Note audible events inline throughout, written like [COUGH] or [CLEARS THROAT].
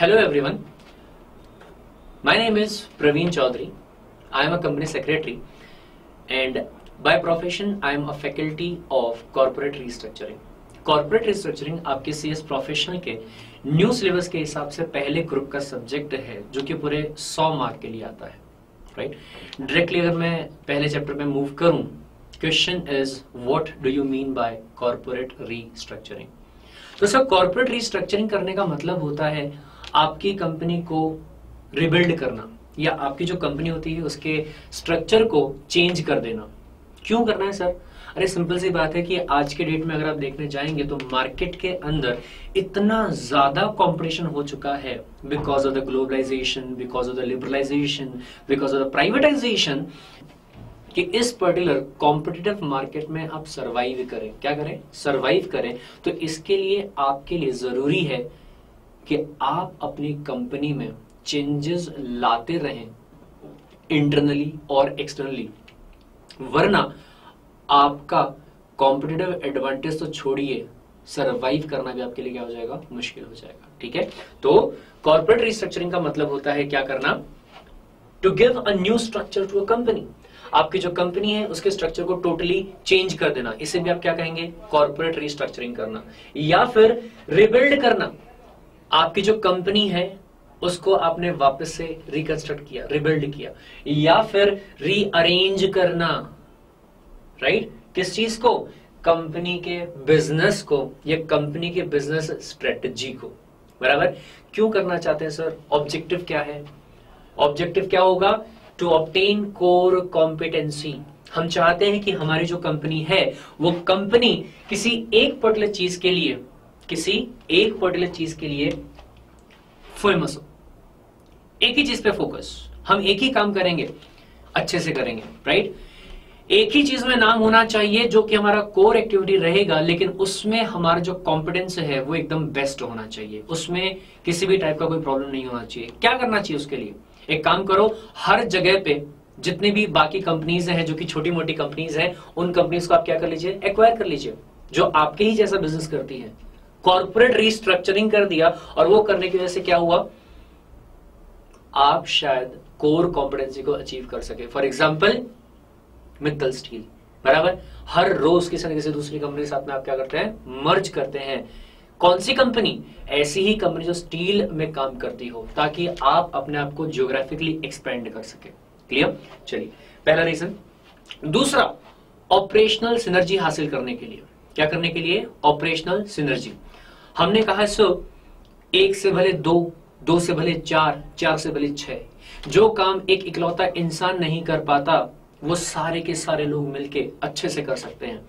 Hello, everyone. My name is Praveen Chaudhary. I am a company secretary, and by profession, I am a faculty of corporate restructuring. Corporate restructuring आपके C S professional के new syllabus के हिसाब से पहले group का subject है, जो कि पूरे 100 मार्क के लिए आता है राइट डायरेक्टली अगर मैं पहले चैप्टर में मूव करूँ question is what do you mean by corporate restructuring तो सर कॉर्पोरेट रिस्ट्रक्चरिंग करने का मतलब होता है आपकी कंपनी को रिबिल्ड करना या आपकी जो कंपनी होती है, उसके स्ट्रक्चर को चेंज कर देना। क्यों करना है सर अरे सिंपल सी बात है कि आज के डेट में अगर आप देखने जाएँगे तो मार्केट के अंदर इतना ज़्यादा कंपटीशन हो चुका है because of the globalisation because of the liberalisation because of the privatisation कि इस पर्टिकुलर कॉम्पिटिटिव मार्केट में आप सरवाइव करें। क्या करें? सरवाइव करें। तो इसके लिए आपके लिए ज़रूरी है कि आप अपनी कंपनी में चेंजेस लाते रहें इंटरनली और एक्सटर्नली वरना आपका कॉम्पिटेटिव एडवांटेज तो छोड़िए सरवाइव करना भी आपके लिए क्या हो जाएगा? मुश्किल हो जाएगा, ठीक है? तो कॉर्पोरेट रिस्ट्रक्चरिंग का मतलब होता है क्या करना? To give a new structure to a company आपकी जो कंपनी है, उसके स्ट्रक्चर को टोटली चेंज कर देना। इसे भी आप क्या कहेंगे? कॉर्पोरेट रिस्ट्रक्चरिंग करना। या फिर रिबिल्ड करना। आपकी जो कंपनी है, उसको आपने वापस से रिकंस्ट्रक्ट किया रिबिल्ड किया। या फिर रीअरेंज करना राइट right? किस चीज़ को? कंपनी के बिज़नेस को, या कंपनी के बिज़नेस स्ट्रेटजी को। बराबर? क्यों करना चाहते हैं सर ऑब्जेक्टिव क्या है? ऑब्जेक्टिव क्या होगा? टू ऑप्टेन कोर कॉम्पिटेंसी हम चाहते हैं कि हमारी जो कंपनी है, वो कंपनी किसी एक पर्टिकुलर चीज़ के लिए किसी एक पर्टिकुलर चीज़ के लिए फ़ेमस हो एक ही चीज़ पे फोकस हम एक ही काम करेंगे, अच्छे से करेंगे राइट एक ही चीज़ में नाम होना चाहिए जो कि हमारा कोर एक्टिविटी रहेगा, लेकिन उसमें हमारा जो कॉम्पिटेंस है, वो एकदम बेस्ट होना चाहिए। उसमें किसी भी टाइप का कोई प्रॉब्लम नहीं होना चाहिए। क्या करना चाहिए उसके लिए? एक काम करो, हर जगह पे जितनी भी बाकी कंपनीज़ हैं, जो कि छोटी मोटी कंपनीज़ हैं, उन कंपनीज़ को आप क्या कर लीजिए? एक्वायर कर लीजिए, जो आपके ही जैसा बिज़नेस करती है। कॉर्पोरेट रिस्ट्रक्चरिंग कर दिया और वो करने की वजह से क्या हुआ? आप शायद कोर कॉम्पिटेंसी को अचीव कर सके। फॉर एग्ज़ाम्पल मित्तल स्टील बराबर? हर रोज किसी न किसी दूसरी कंपनी के साथ में आप क्या करते हैं? मर्ज करते हैं। कौन सी कंपनी ऐसी ही कंपनी जो स्टील में काम करती हो, ताकि आप अपने आप को जियोग्राफिकली एक्सपेंड कर सके। क्लियर चलिए, पहला रीजन दूसरा ऑपरेशनल सिनर्जी हासिल करने के लिए। क्या करने के लिए? ऑपरेशनल सिनर्जी हमने कहा, सो, एक से भले दो दो से भले चार चार से भले छह। जो काम एक इकलौता इंसान नहीं कर पाता, वो सारे के सारे लोग मिलके अच्छे से कर सकते हैं।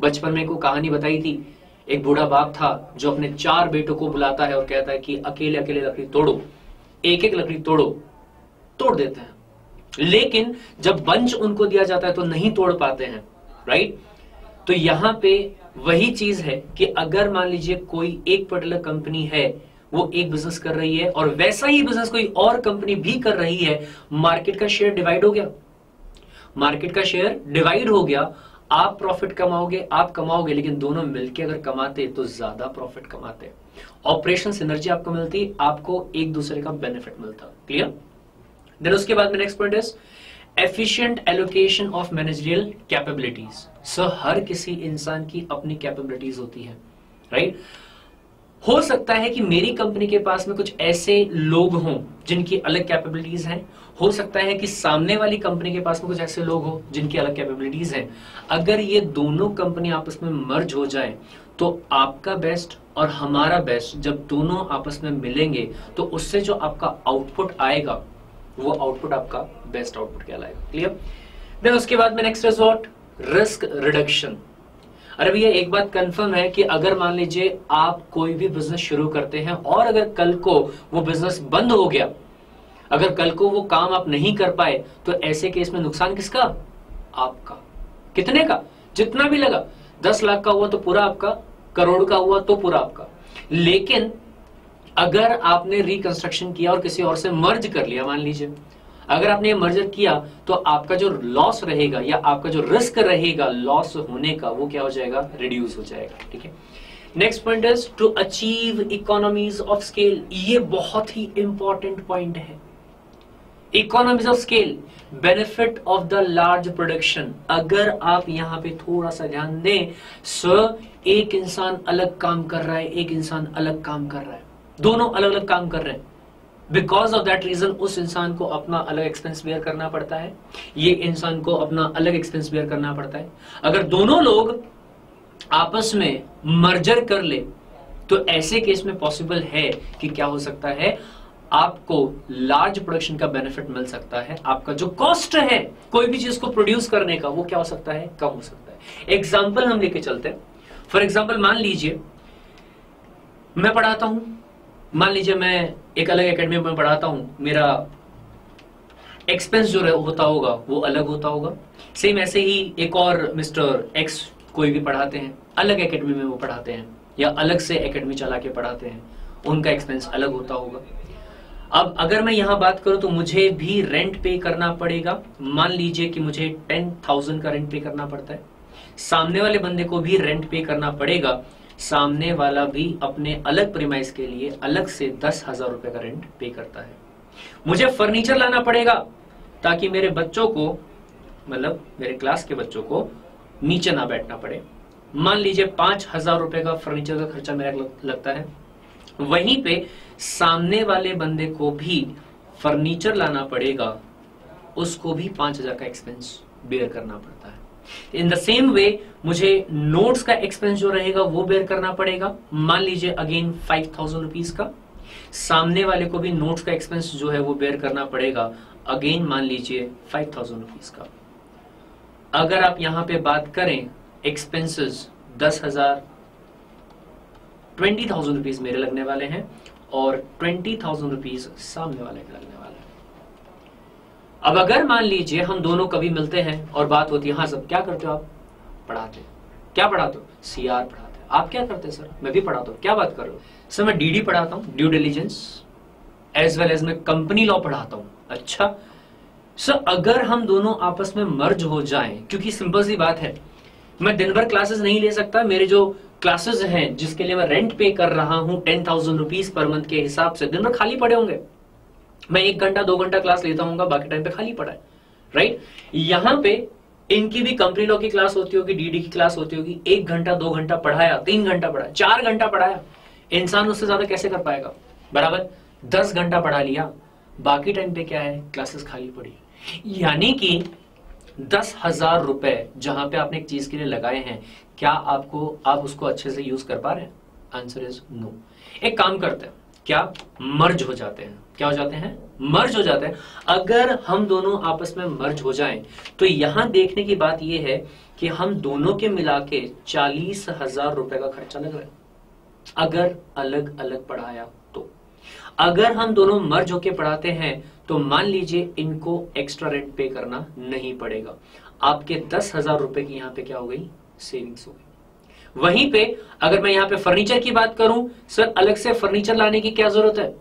बचपन में को कहानी बताई थी, एक बूढ़ा बाप था जो अपने चार बेटों को बुलाता है और कहता है कि, अकेले अकेले लकड़ी तोड़ो, एक एक लकड़ी तोड़ो, तोड़ देते हैं। लेकिन जब बंच उनको दिया जाता है तो नहीं तोड़ पाते हैं राइट तो यहाँ पे वही चीज़ है कि अगर मान लीजिए कोई एक पर्टिकुलर कंपनी है, वो एक बिज़नेस कर रही है और वैसा ही बिज़नेस कोई और कंपनी भी कर रही है मार्केट का शेयर डिवाइड हो गया। मार्केट का शेयर डिवाइड हो गया। आप प्रॉफिट कमाओगे, आप कमाओगे, लेकिन दोनों मिलकर अगर कमाते तो ज़्यादा प्रॉफिट कमाते। ऑपरेशन सिनर्जी आपको मिलती, आपको एक दूसरे का बेनिफिट मिलता। क्लियर देन उसके बाद में next point is efficient allocation of managerial capabilities so हर किसी इंसान की अपनी कैपेबिलिटीज होती है राइट right? हो सकता है कि मेरी कंपनी के पास में कुछ ऐसे लोग हों जिनकी अलग कैपेबिलिटीज हैं। हो सकता है कि सामने वाली कंपनी के पास में कुछ ऐसे लोग हों जिनकी अलग कैपेबिलिटीज हैं। अगर ये दोनों कंपनी आपस में मर्ज हो जाए तो आपका बेस्ट और हमारा बेस्ट जब दोनों आपस में मिलेंगे तो उससे जो आपका आउटपुट आएगा वो आउटपुट आपका बेस्ट आउटपुट कहलाएगा। क्लियर देन उसके बाद में नेक्स्ट रिजॉर्ट रिस्क रिडक्शन अरे भैया, एक बात कंफर्म है कि अगर मान लीजिए आप कोई भी बिज़नेस शुरू करते हैं और अगर कल को वो बिज़नेस बंद हो गया, अगर कल को वो काम आप नहीं कर पाए तो ऐसे केस में नुकसान किसका? आपका। कितने का? जितना भी लगा। दस लाख का हुआ तो पूरा आपका, करोड़ का हुआ तो पूरा आपका। लेकिन अगर आपने रिकंस्ट्रक्शन किया और किसी और से मर्ज कर लिया, मान लीजिए, अगर आपने ये मर्जर किया तो आपका जो लॉस रहेगा या आपका जो रिस्क रहेगा लॉस होने का, वो क्या हो जाएगा? रिड्यूस हो जाएगा, ठीक है? Next point is to achieve economies of scale ये बहुत ही इंपॉर्टेंट पॉइंट है। Economies of scale benefit of the large production अगर आप यहाँ पे थोड़ा सा ध्यान दें सर एक इंसान अलग काम कर रहा है, एक इंसान अलग काम कर रहा है। दोनों अलग अलग काम कर रहे हैं। बिकॉज़ ऑफ़ दैट रीजन उस इंसान को अपना अलग एक्सपेंस बेयर करना पड़ता है। ये इंसान को अपना अलग एक्सपेंस बेयर करना पड़ता है। अगर दोनों लोग आपस में मर्जर कर ले तो ऐसे केस में पॉसिबल है कि क्या हो सकता है? आपको लार्ज प्रोडक्शन का बेनिफिट मिल सकता है। आपका जो कॉस्ट है, कोई भी चीज़ को प्रोड्यूस करने का, वो क्या हो सकता है? कम हो सकता है। एग्ज़ाम्पल हम लेके चलते हैं। फॉर एग्ज़ाम्पल मान लीजिए, मैं पढ़ाता हूँ। मान लीजिए मैं एक अलग एकेडमी में पढ़ाता हूँ, मेरा एक्सपेंस जो होता होगा, वो अलग होता होगा। सेम ऐसे ही एक और मिस्टर एक्स कोई भी पढ़ाते हैं, अलग एकेडमी में वो पढ़ाते हैं, या अलग से एकेडमी चला के पढ़ाते हैं, उनका एक्सपेंस अलग होता होगा। अब अगर मैं यहाँ बात करूँ तो मुझे भी रेंट पे करना पड़ेगा। मान लीजिए कि मुझे टेन थाउज़ेंड का रेंट पे करना पड़ता है। सामने वाले बंदे को भी रेंट पे करना पड़ेगा। सामने वाला भी अपने अलग प्रीमाइज के लिए अलग से दस हज़ार रुपए का रेंट पे करता है। मुझे फर्नीचर लाना पड़ेगा ताकि मेरे बच्चों को मतलब मेरे क्लास के बच्चों को नीचे ना बैठना पड़े। मान लीजिए पाँच हज़ार रुपए का फर्नीचर का खर्चा मेरा लगता है। वहीं पे सामने वाले बंदे को भी फर्नीचर लाना पड़ेगा, उसको भी पाँच हज़ार का एक्सपेंस बेयर करना पड़ता है। इन द सेम वे मुझे नोट्स का एक्सपेंस जो रहेगा, वो बेयर करना पड़ेगा। मान लीजिए अगेन फाइव थाउज़ेंड रुपीज़ का। सामने वाले को भी नोट्स का एक्सपेंस जो है, वो बेयर करना पड़ेगा। अगेन मान लीजिए फाइव थाउज़ेंड रुपीज़ का। अगर आप यहाँ पे बात करें एक्सपेंसेस दस हज़ार ट्वेंटी थाउज़ेंड रुपीज़ मेरे लगने वाले हैं और ट्वेंटी थाउज़ेंड रुपीज़ सामने वाले के लगने अब अगर मान लीजिए हम दोनों कभी मिलते हैं और बात होती है हाँ सब क्या करते हो आप? पढ़ाते क्या पढ़ाते हो? सी आर पढ़ाते आप क्या करते हैं सर? मैं भी पढ़ाता हूँ। क्या बात कर रहे हो? सर, मैं डीडी पढ़ाता हूँ, due diligence, as well as मैं कंपनी लॉ पढ़ाता हूँ। अच्छा सर, अगर हम दोनों आपस में मर्ज हो जाएँ, क्योंकि सिंपल सी बात है, मैं दिन भर क्लासेस नहीं ले सकता, मेरे जो क्लासेस हैं, जिसके लिए मैं रेंट पे कर रहा हूँ, ten thousand rupees per month के हिसाब से, दिन भर खाली पड़े होंगे। मैं एक घंटा, दो घंटा क्लास लेता हूँ बाकी टाइम पे खाली पड़ा है राइट यहाँ पे इनकी भी कंपनी लॉ की क्लास होती होगी डीडी की क्लास होती होगी, एक घंटा, दो घंटा पढ़ाया, तीन घंटा पढ़ाया, चार घंटा पढ़ाया, इंसान उससे ज़्यादा कैसे कर पाएगा? बराबर, दस घंटा पढ़ा लिया, बाकी टाइम पे क्या है? क्लासेस खाली पड़ी। यानी कि दस हज़ार रुपए जहाँ पे आपने एक चीज़ के लिए लगाए हैं, क्या आपको, आप उसको अच्छे से यूज़ कर पा रहे हैं? आंसर इज़ नो एक काम करते हैं, क्या? मर्ज हो जाते हैं। क्या हो जाते हैं? मर्ज हो जाते हैं। अगर हम दोनों आपस में मर्ज हो जाएँ तो यहाँ देखने की बात यह है कि हम दोनों के मिला के चालीस हज़ार रुपए का खर्चा लग रहा है। अगर अलग अलग पढ़ाया तो। अगर हम दोनों मर्ज होके पढ़ाते हैं तो मान लीजिए इनको एक्स्ट्रा रेंट पे करना नहीं पड़ेगा। आपके दस हज़ार रुपए की यहाँ पे क्या हो गई? सेविंग्स हो गई। वहीं पे अगर मैं यहाँ पे फर्नीचर की बात करूँ, सर, अलग से फर्नीचर लाने की क्या ज़रूरत है?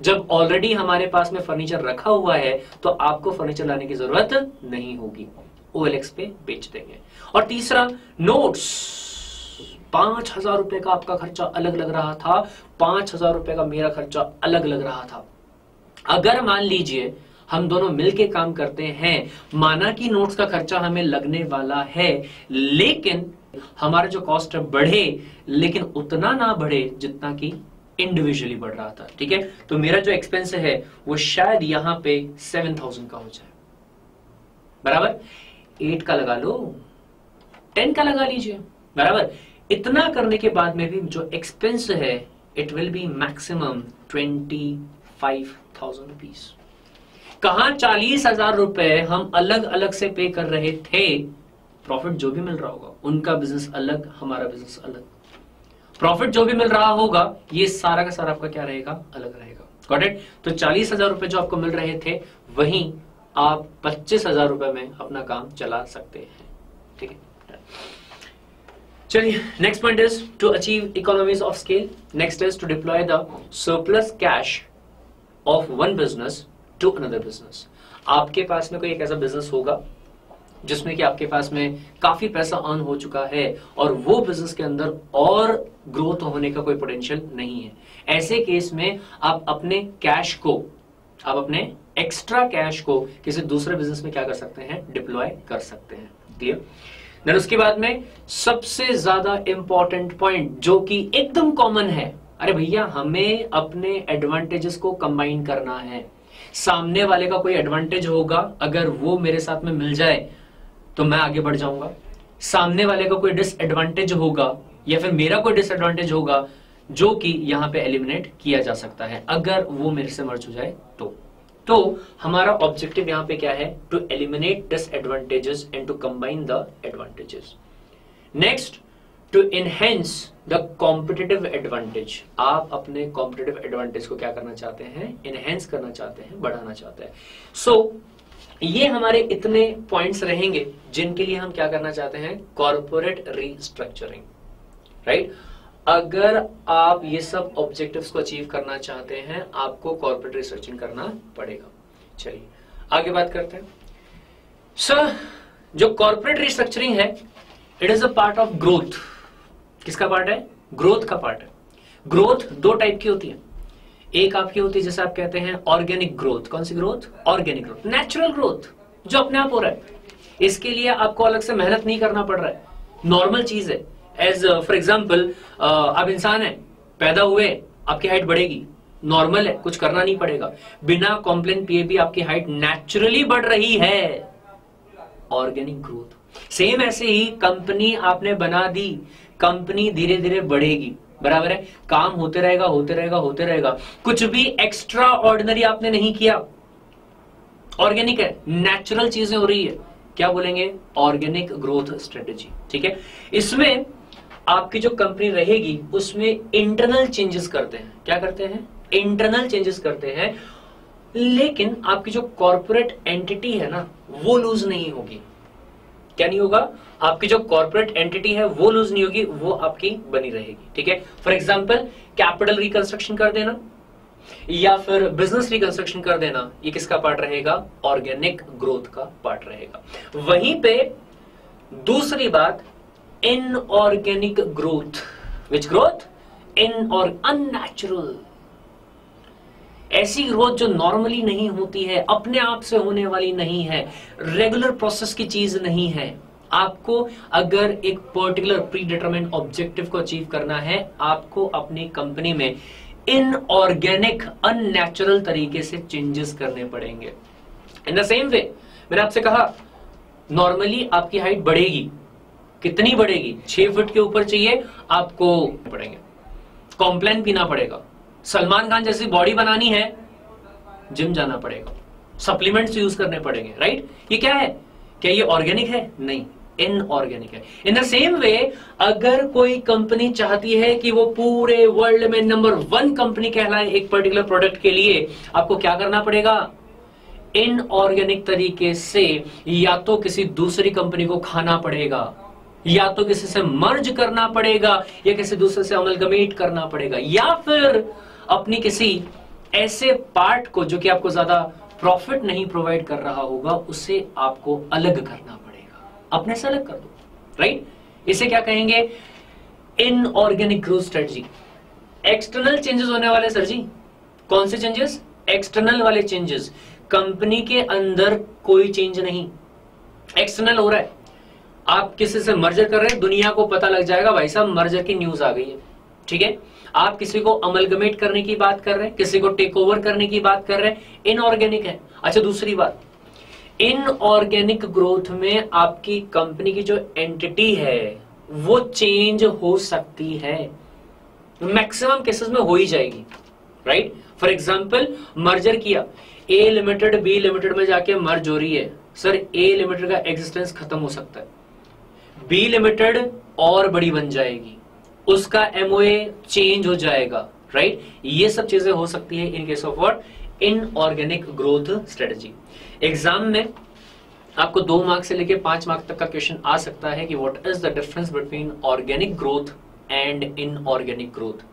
जब ऑलरेडी हमारे पास में फर्नीचर रखा हुआ है तो आपको फर्नीचर लाने की ज़रूरत नहीं होगी। ओएलएक्स पे बेच देंगे। और तीसरा नोट्स पाँच हज़ार रुपए का आपका खर्चा अलग लग रहा था। पाँच हज़ार रुपए का मेरा खर्चा अलग लग रहा था। अगर मान लीजिए, हम दोनों मिलके काम करते हैं, माना कि नोट्स का खर्चा हमें लगने वाला है, लेकिन हमारा जो कॉस्ट बढ़े, लेकिन उतना ना बढ़े जितना कि इंडिविजुअली बढ़ रहा था, ठीक है? तो मेरा जो एक्सपेंस है, वो शायद यहाँ पे सेवन थाउज़ेंड का हो जाए। बराबर? एट का लगा लो टेन का लगा लीजिए। बराबर? इतना करने के बाद में भी जो एक्सपेंस है it will be maximum twenty five thousand rupees कहा चालीस हज़ार रुपए हम अलग अलग से पे कर रहे थे? प्रॉफिट जो भी मिल रहा होगा, उनका बिज़नेस अलग, हमारा बिज़नेस अलग। प्रॉफिट जो भी मिल रहा होगा, ये सारा का सारा आपका क्या रहेगा? अलग रहेगा। गॉट इट तो चालीस हज़ार रुपए जो आपको मिल रहे थे, वहीं आप पच्चीस हज़ार रुपए में अपना काम चला सकते हैं। ठीक है? चलिए next point is to achieve economies of scale next is to deploy the surplus cash of one business to another business आपके पास में कोई एक ऐसा बिज़नेस होगा जिसमें कि आपके पास में काफ़ी पैसा अर्न हो चुका है और वो बिज़नेस के अंदर और ग्रोथ होने का कोई पोटेंशियल नहीं है। ऐसे केस में आप अपने कैश को, आप अपने एक्स्ट्रा कैश को किसी दूसरे बिज़नेस में क्या कर सकते हैं? डिप्लॉय कर सकते हैं। क्लियर देन उसके बाद में सबसे ज़्यादा इंपॉर्टेंट पॉइंट जो कि एकदम कॉमन है, अरे भैया हमें अपने एडवांटेजेस को कंबाइन करना है। सामने वाले का कोई एडवांटेज होगा, अगर वो मेरे साथ में मिल जाए तो मैं आगे बढ़ जाऊँगा। सामने वाले का कोई डिसएडवांटेज होगा या फिर मेरा कोई डिसएडवांटेज होगा जो कि यहाँ पे एलिमिनेट किया जा सकता है। अगर वो मेरे से मर्ज हो जाए तो। तो हमारा ऑब्जेक्टिव यहाँ पे क्या है? To eliminate disadvantages and to combine the advantages next to enhance the competitive advantage आप अपने कॉम्पिटेटिव एडवांटेज को क्या करना चाहते हैं? इनहेंस करना चाहते हैं बढ़ाना चाहते हैं। सो so, ये हमारे इतने पॉइंट्स रहेंगे, जिनके लिए हम क्या करना चाहते हैं? कॉर्पोरेट रीस्ट्रक्चरिंग राइट अगर आप ये सब ऑब्जेक्टिव्स को अचीव करना चाहते हैं, आपको कॉर्पोरेट रिसर्चिंग करना पड़ेगा। चलिए, आगे बात करते हैं। सर जो कॉर्पोरेट रिस्ट्रक्चरिंग है it is a part of growth किसका पार्ट है? ग्रोथ का पार्ट है। ग्रोथ दो टाइप की होती है। एक आपकी होती है, जैसे आप कहते हैं ऑर्गेनिक ग्रोथ कौन सी growth organic growth natural growth जो अपने आप हो रहा है। इसके लिए आपको अलग से मेहनत नहीं करना पड़ रहा है। नॉर्मल चीज़ है। एज फॉर एग्ज़ाम्पल आप इंसान है, पैदा हुए, आपकी हाइट बढ़ेगी। नॉर्मल है, कुछ करना नहीं पड़ेगा। बिना कॉम्प्लेन पिए भी आपकी हाइट नेचुरली बढ़ रही है। ऑर्गेनिक ग्रोथ सेम ऐसे ही कंपनी आपने बना दी। कंपनी धीरे धीरे बढ़ेगी। बराबर है? काम होते रहेगा होते रहेगा होते रहेगा। कुछ भी एक्स्ट्रा ऑर्डिनरी आपने नहीं किया ऑर्गेनिक है नेचुरल चीज़ें हो रही है। क्या बोलेंगे? ऑर्गेनिक ग्रोथ स्ट्रेटेजी ठीक है? इसमें आपकी जो कंपनी रहेगी, उसमें इंटरनल चेंजेस करते हैं। क्या करते हैं? इंटरनल चेंजेस करते हैं। लेकिन आपकी जो कॉर्पोरेट एंटिटी है ना, वो लूज नहीं होगी। क्या नहीं होगा? आपकी जो कॉर्पोरेट एंटिटी है, वो लूज नहीं होगी, वो आपकी बनी रहेगी, ठीक है? फॉर एग्ज़ाम्पल कैपिटल रिकंस्ट्रक्शन कर देना, या फिर बिज़नेस रिकंस्ट्रक्शन कर देना, ये किसका पार्ट रहेगा? ऑर्गेनिक ग्रोथ का पार्ट रहेगा। वहीं पे दूसरी बात inorganic growth which growth in और अननेचुरल ऐसी ग्रोथ जो नॉर्मली नहीं होती है, अपने आप से होने वाली नहीं है रेगुलर प्रोसेस की चीज़ नहीं है। आपको अगर एक पर्टिकुलर प्री डिटरमेंट ऑब्जेक्टिव को अचीव करना है, आपको अपनी कंपनी में इनऑर्गेनिक अननेचुरल तरीके से चेंजेस करने पड़ेंगे। इन द सेम वे मैंने आपसे कहा नॉर्मली आपकी हाइट बढ़ेगी। कितनी बढ़ेगी? छह फुट के ऊपर चाहिए, आपको पड़ेंगे। कॉम्प्लेन पीना पड़ेगा। सलमान खान जैसी बॉडी बनानी है, जिम जाना पड़ेगा। सप्लीमेंट्स यूज़ करने पड़ेंगे राइट ये क्या है? क्या ये ऑर्गेनिक है? नहीं इनऑर्गेनिक है। इन द सेम वे अगर कोई कंपनी चाहती है कि वो पूरे वर्ल्ड में नंबर वन कंपनी कहलाए एक पर्टिकुलर प्रोडक्ट के लिए, आपको क्या करना पड़ेगा? इनऑर्गेनिक तरीके से या तो किसी दूसरी कंपनी को खाना पड़ेगा, या तो किसी से मर्ज करना पड़ेगा, या किसी दूसरे से अमलगमेट करना पड़ेगा, या फिर अपनी किसी ऐसे पार्ट को जो कि आपको ज़्यादा प्रॉफिट नहीं प्रोवाइड कर रहा होगा, उसे आपको अलग करना पड़ेगा। अपने से अलग कर दो राइट इसे क्या कहेंगे? Inorganic growth strategy external changes होने वाले सर जी। कौन से चेंजेस एक्सटर्नल वाले चेंजेस कंपनी के अंदर कोई चेंज नहीं। एक्सटर्नल हो रहा है। आप किसी से मर्जर कर रहे हैं, दुनिया को पता लग जाएगा, भाई साहब मर्जर की न्यूज़ आ गई है। ठीक है? आप किसी को अमलगमेट करने की बात कर रहे हैं, किसी को टेक ओवर करने की बात कर रहे हैं इनऑर्गेनिक है। अच्छा दूसरी बात। इनऑर्गेनिक ग्रोथ में आपकी कंपनी की जो एंटिटी है, वो चेंज हो सकती है। मैक्सिमम केसेस में हो ही जाएगी राइट फॉर एग्ज़ाम्पल मर्जर किया। ए लिमिटेड बी लिमिटेड में जाके मर्ज हो रही है। सर ए लिमिटेड का एग्जिस्टेंस खत्म हो सकता है। बी लिमिटेड और बड़ी बन जाएगी। उसका एमओए चेंज हो जाएगा राइट ये सब चीज़ें हो सकती है in case of what inorganic growth strategy exam में आपको दो मार्क्स से लेके पाँच मार्क्स तक का क्वेश्चन आ सकता है कि what is the difference between organic growth and inorganic growth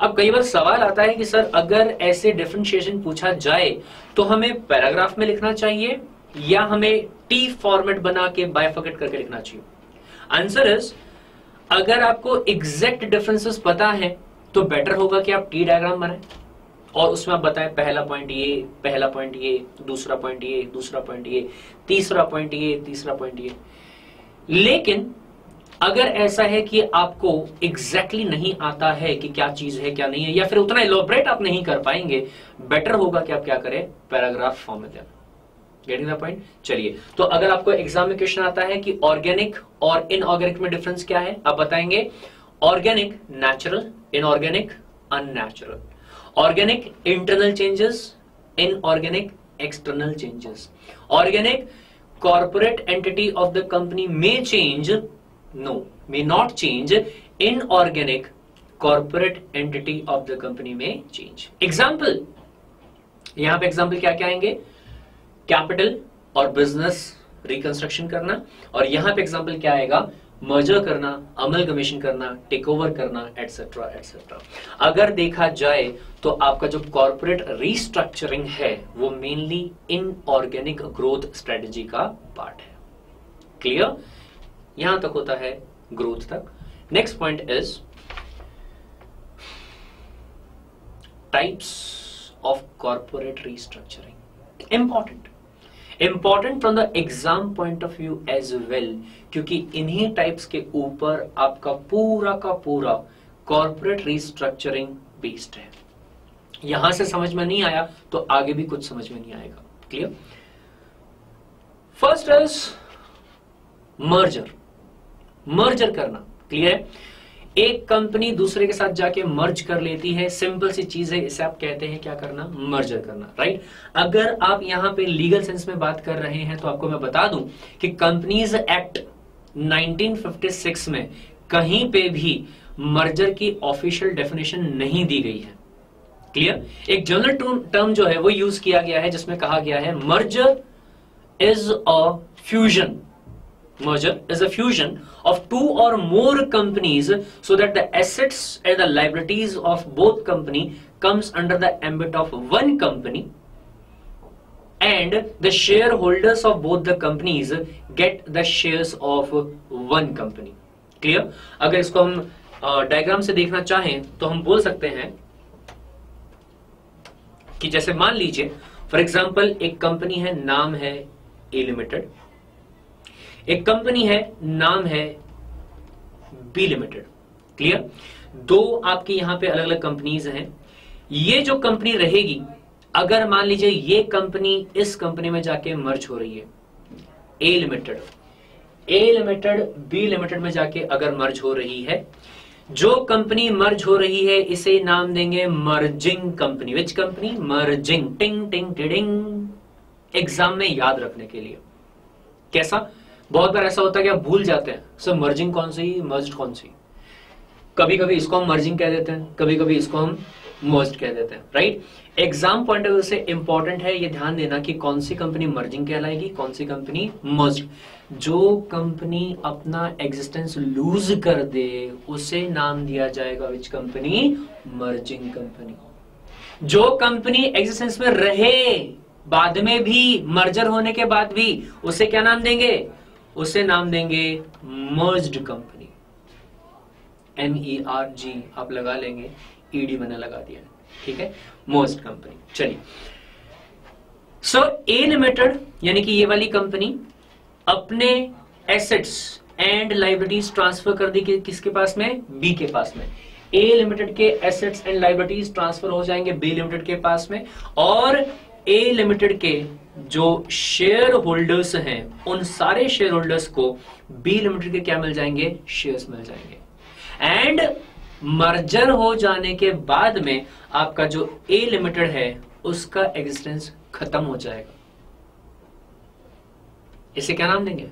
अब कई बार सवाल आता है कि सर, अगर ऐसे डिफ्रेंशिएशन पूछा जाए तो हमें पैराग्राफ में लिखना चाहिए या हमें टी फॉर्मेट बना के बायफकेट करके लिखना चाहिए? आंसर इज़ अगर आपको एग्जैक्ट डिफरेंसेस पता है तो बेटर होगा कि आप टी डायग्राम बनाए। और उसमें आप बताएँ, पहला पॉइंट ये, पहला पॉइंट ये, दूसरा पॉइंट ये, दूसरा पॉइंट ये, तीसरा पॉइंट ये, तीसरा पॉइंट ये। लेकिन अगर ऐसा है कि आपको एग्जैक्टली exactly नहीं आता है कि क्या चीज़ है, क्या नहीं है, या फिर उतना इलोबरेट आप नहीं कर पाएँगे बेटर होगा कि आप क्या करें पैराग्राफ फॉर्म में। दें गेटिंग द पॉइंट चलिए तो अगर आपको एग्ज़ाम में क्वेश्चन आता है कि ऑर्गेनिक और इनऑर्गेनिक में डिफरेंस क्या है, आप बताएँगे organic natural inorganic unnatural organic internal changes inorganic external changes organic corporate entity of the company may change no may not change inorganic corporate entity of the company में change example यहाँ पे example क्या क्या आएँगे? Capital और business reconstruction करना। और यहाँ पे एग्ज़ाम्पल क्या आएगा? मर्जर करना अमल कमीशन करना टेक ओवर करना एटसेट्रा एटसेट्रा अगर देखा जाए तो आपका जो कॉर्पोरेट रिस्ट्रक्चरिंग है, वो मेनली इनऑर्गेनिक ग्रोथ स्ट्रेटेजी का पार्ट है। क्लियर यहाँ तक होता है ग्रोथ तक। Next point is types of corporate restructuring important important from the exam point of view as well क्योंकि इन्हीं टाइप्स के ऊपर आपका पूरा का पूरा कॉर्पोरेट रिस्ट्रक्चरिंग बेस्ड है। यहाँ से समझ में नहीं आया तो आगे भी कुछ समझ में नहीं आएगा। Clear first is merger merger करना। क्लियर है? एक कंपनी दूसरे के साथ जाके मर्ज कर लेती है, सिंपल सी चीज़ है, इसे आप कहते हैं क्या करना? मर्जर करना राइट अगर आप यहाँ पे लीगल सेंस में बात कर रहे हैं तो आपको मैं बता दूँ कि कंपनीज़ एक्ट 1956 में कहीं पे भी मर्जर की ऑफिशियल डेफिनेशन नहीं दी गई है। क्लियर एक जनरल टर्म जो है, वो यूज़ किया गया है, जिसमें कहा गया है, merger is a fusion merger is a fusion of two or more companies so that the assets and the liabilities of both company comes under the ambit of one company and the shareholders of both the companies get the shares of one company clear अगर इसको हम diagram से देखना चाहें तो हम बोल सकते हैं कि जैसे मान लीजिए फॉर एग्जांपल एक कंपनी है नाम है ए लिमिटेड एक कंपनी है, नाम है बी लिमिटेड। क्लियर? दो आपके यहाँ पे अलग अलग कंपनीज़ हैं। ये जो कंपनी रहेगी, अगर मान लीजिए ये कंपनी इस कंपनी में जाके मर्ज हो रही है A limited. A limited B limited में जाके अगर मर्ज हो रही है, जो कंपनी मर्ज हो रही है, इसे नाम देंगे merging company. Which company? Merging. टिंग टिंग टिडिंग एग्ज़ाम में याद रखने के लिए। कैसा? बहुत बार ऐसा होता है कि आप भूल जाते हैं, सर मर्जिंग कौन सी मर्ज कौन सी? कभी कभी इसको हम मर्जिंग कह देते हैं कभी कभी इसको हम मर्ज कह देते हैं right exam point of view से इंपॉर्टेंट है ये ध्यान देना कि कौन सी कंपनी मर्जिंग कहलाएगी, कौन सी कंपनी मर्ज जो कंपनी अपना एग्जिस्टेंस लूज कर दे, उसे नाम दिया जाएगा विच कंपनी मर्जिंग कंपनी जो कंपनी एग्जिस्टेंस में रहे, बाद में भी मर्जर होने के बाद भी, उसे क्या नाम देंगे? उसे नाम देंगे merged company. M E R G आप लगा लेंगे ईडी e मैंने लगा दिया। ठीक है? Merged company. चलिए। सो ए लिमिटेड यानी कि ये वाली कंपनी अपने एसेट्स एंड लाइब्रेटीज ट्रांसफ़र कर दी कि, किसके पास में? बी के पास में। ए लिमिटेड के एसेट्स एंड लाइब्रेटीज ट्रांसफ़र हो जाएँगे बी लिमिटेड के पास में और ए लिमिटेड के जो शेयर होल्डर्स हैं, उन सारे शेयर होल्डर्स को बी लिमिटेड के क्या मिल जाएँगे? शेयर्स मिल जाएँगे। एंड मर्जर हो जाने के बाद में आपका जो ए लिमिटेड है, उसका एग्जिस्टेंस खत्म हो जाएगा। इसे क्या नाम देंगे?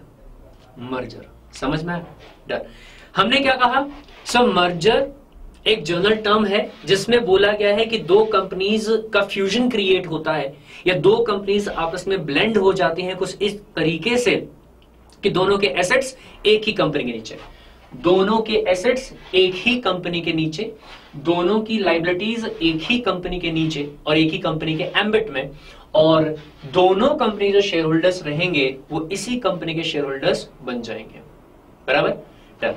मर्जर समझ में आया? डर हमने क्या कहा? सो मर्जर एक जर्नल टर्म है, जिसमें बोला गया है कि दो कंपनीज़ का फ्यूजन क्रिएट होता है, या दो कंपनीज़ आपस में ब्लेंड हो जाती हैं कुछ इस तरीके से कि दोनों के एसेट्स एक ही कंपनी के नीचे। दोनों के एसेट्स एक ही कंपनी के नीचे, दोनों की लाइबिलिटीज एक ही कंपनी के नीचे और एक ही कंपनी के एम्बिट में, और दोनों कंपनी जो शेयर होल्डर्स रहेंगे, वो इसी कंपनी के शेयर होल्डर्स बन जाएँगे। बराबर?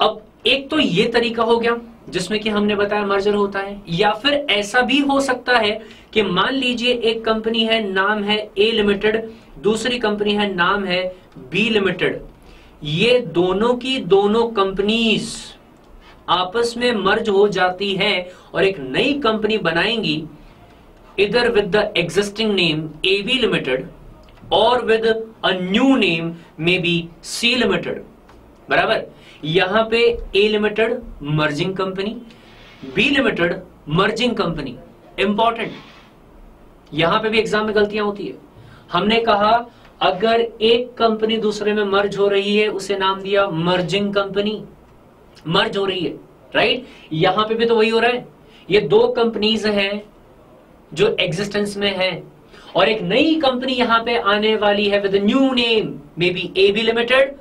अब एक तो ये तरीका हो गया, जिसमें कि हमने बताया मर्जर होता है, या फिर ऐसा भी हो सकता है कि मान लीजिए एक कंपनी है, नाम है ए लिमिटेड दूसरी कंपनी है, नाम है बी लिमिटेड ये दोनों की दोनों कंपनीज़ आपस में मर्ज हो जाती है और एक नई कंपनी बनाएँगी, इधर with the existing name A B limited और with a new name maybe C limited बराबर? यहाँ पे A limited merging company B limited merging company important यहाँ पे भी एग्ज़ाम में गलतियाँ होती है। हमने कहा, अगर एक कंपनी दूसरे में मर्ज हो रही है, उसे नाम दिया मर्जिंग कंपनी मर्ज हो रही है राइट यहाँ पे भी तो वही हो रहा है। ये दो कंपनीज़ हैं जो एग्जिस्टेंस में है। और एक नई कंपनी यहाँ पे आने वाली है with new name maybe A B limited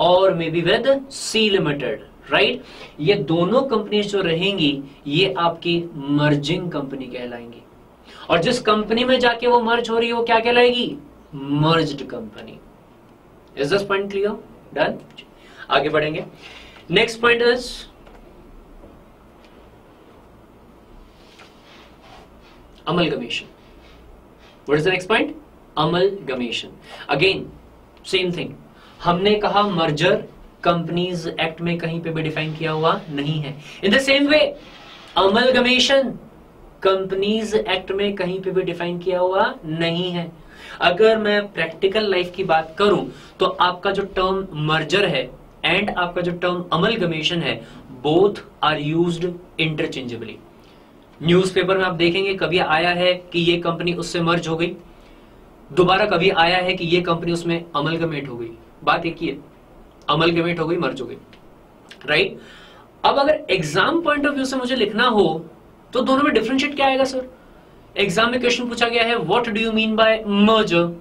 और maybe with C limited right ये दोनों कंपनी जो रहेंगी, ये आपकी मर्जिंग कंपनी कहलाएँगी। और जिस कंपनी में जाके वो मर्ज हो रही है, वो क्या कहलाएगी? Merged company is this point clear done आगे बढ़ेंगे। Next point is amalgamation what is the next point? Amalgamation again, same thing हमने कहा मर्जर कंपनीज़ एक्ट में कहीं पे भी डिफाइन किया हुआ नहीं है। In the same way amalgamation companies act में कहीं पे भी डिफाइन किया हुआ नहीं है। अगर मैं प्रैक्टिकल लाइफ की बात करूँ तो आपका जो टर्म मर्जर है एंड आपका जो टर्म अमलगमेशन है both are used interchangeably newspaper में आप देखेंगे, कभी आया है कि ये कंपनी उससे मर्ज हो गई। दोबारा कभी आया है कि ये कंपनी उसमें अमलगमेट हो गई। बात एक ही है। अमलगमेट हो गई मर्ज हो गई राइट अब अगर एग्ज़ाम पॉइंट ऑफ़ व्यू से मुझे लिखना हो तो दोनों में डिफरेंशिएट क्या आएगा सर एग्ज़ाम में क्वेश्चन पूछा गया है what do you mean by merger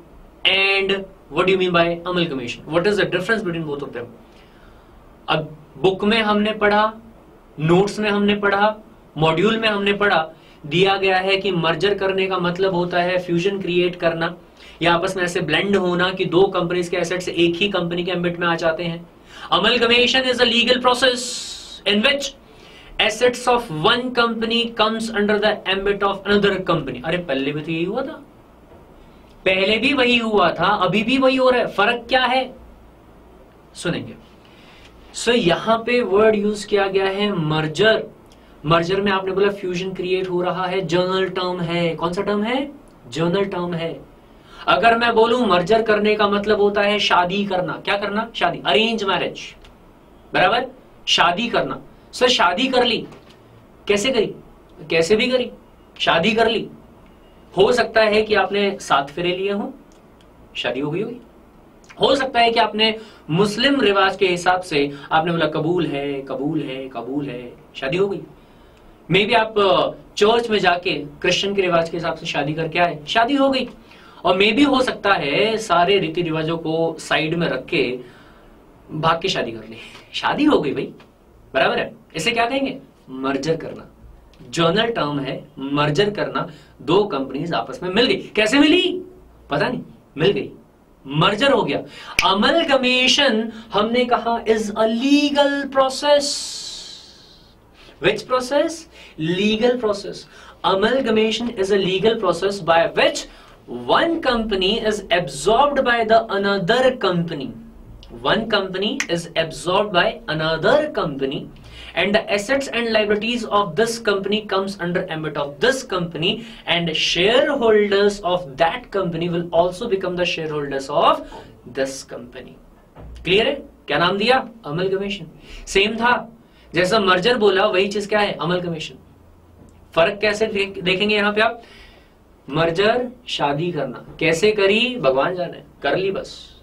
and what do mean by amalgamation what is the difference between both of them अब बुक में हमने पढ़ा नोट्स में हमने पढ़ा मॉड्यूल में हमने पढ़ा, दिया गया है कि मर्जर करने का मतलब होता है फ्यूजन क्रिएट करना। या आपस में ऐसे ब्लेंड होना कि दो कंपनीज़ के एसेट्स एक ही कंपनी के एम्बिट में आ जाते हैं। अमल amalgamation is a legal process in which assets of one company comes under the ambit of another company अरे पहले भी तो यही हुआ था। पहले भी वही हुआ था अभी भी वही हो रहा है। फ़र्क क्या है? सुनेंगे। सो so, यहाँ पे वर्ड यूज़ किया गया है मर्जर मर्जर में आपने बोला फ्यूजन क्रिएट हो रहा है। जर्नल टर्म है। कौन सा टर्म है? जर्नल टर्म है। अगर मैं बोलूँ मर्जर करने का मतलब होता है शादी करना। क्या करना? शादी। अरेंज मैरिज बराबर? शादी करना। सर शादी कर ली। कैसे करी? कैसे भी करी। शादी कर ली। हो सकता है कि आपने सात फेरे लिए हो। शादी हो गई होगी। हो सकता है कि आपने मुस्लिम रिवाज के हिसाब से आपने बोला, कबूल है कबूल है कबूल है। शादी हो गई। मे बी आप चर्च में जाके क्रिश्चियन के रिवाज के हिसाब से शादी करके आए। शादी हो गई। और मे भी हो सकता है सारे रीति रिवाजों को साइड में रख के भाग के शादी कर ली। शादी हो गई भाई। बराबर है। इसे क्या कहेंगे? मर्जर करना। जर्नल टर्म है मर्जर करना। दो कंपनीज़ आपस में मिल गई। कैसे मिली? पता नहीं। मिल गई। मर्जर हो गया। अमलगमेशन हमने कहा is a legal process Which process? Legal process. Amalgamation is a legal process by which one company is absorbed by the another company. One company is absorbed by another company and the assets and liabilities of this company comes under ambit of this company and shareholders of that company will also become the shareholders of this company. Clear है क्या नाम दिया amalgamation same था जैसा merger बोला वही चीज़ क्या है अमल कमीशन फ़र्क कैसे देखेंगे यहाँ पे आप मर्जर, शादी करना। कैसे करी? भगवान जाने। कर ली बस।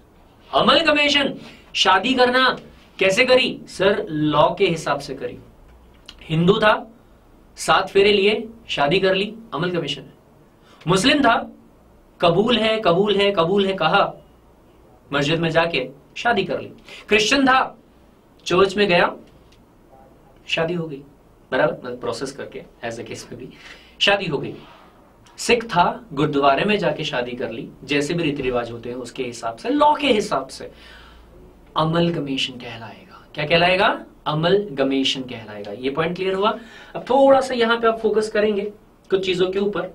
अमल कमीशन शादी करना। कैसे करी? सर लॉ के हिसाब से करी। हिंदू था, सात फेरे लिए, शादी कर ली अमल कमीशन है। मुस्लिम था, कबूल है कबूल है कबूल है, कहा। मस्जिद में जाके शादी कर ली। क्रिश्चियन था चर्च में गया, शादी हो गई। बराबर मतलब प्रोसेस करके एज ए केस में भी, शादी हो गई। सिख था, गुरुद्वारे में जाके शादी कर ली, जैसे भी रीति रिवाज होते हैं, उसके हिसाब से, लॉ के हिसाब से। अमल गमेशन कहलाएगा। क्या कहलाएगा? अमल गमेशन कहलाएगा। ये पॉइंट क्लियर हुआ? अब थोड़ा सा यहाँ पे आप फोकस करेंगे, कुछ चीज़ों के ऊपर।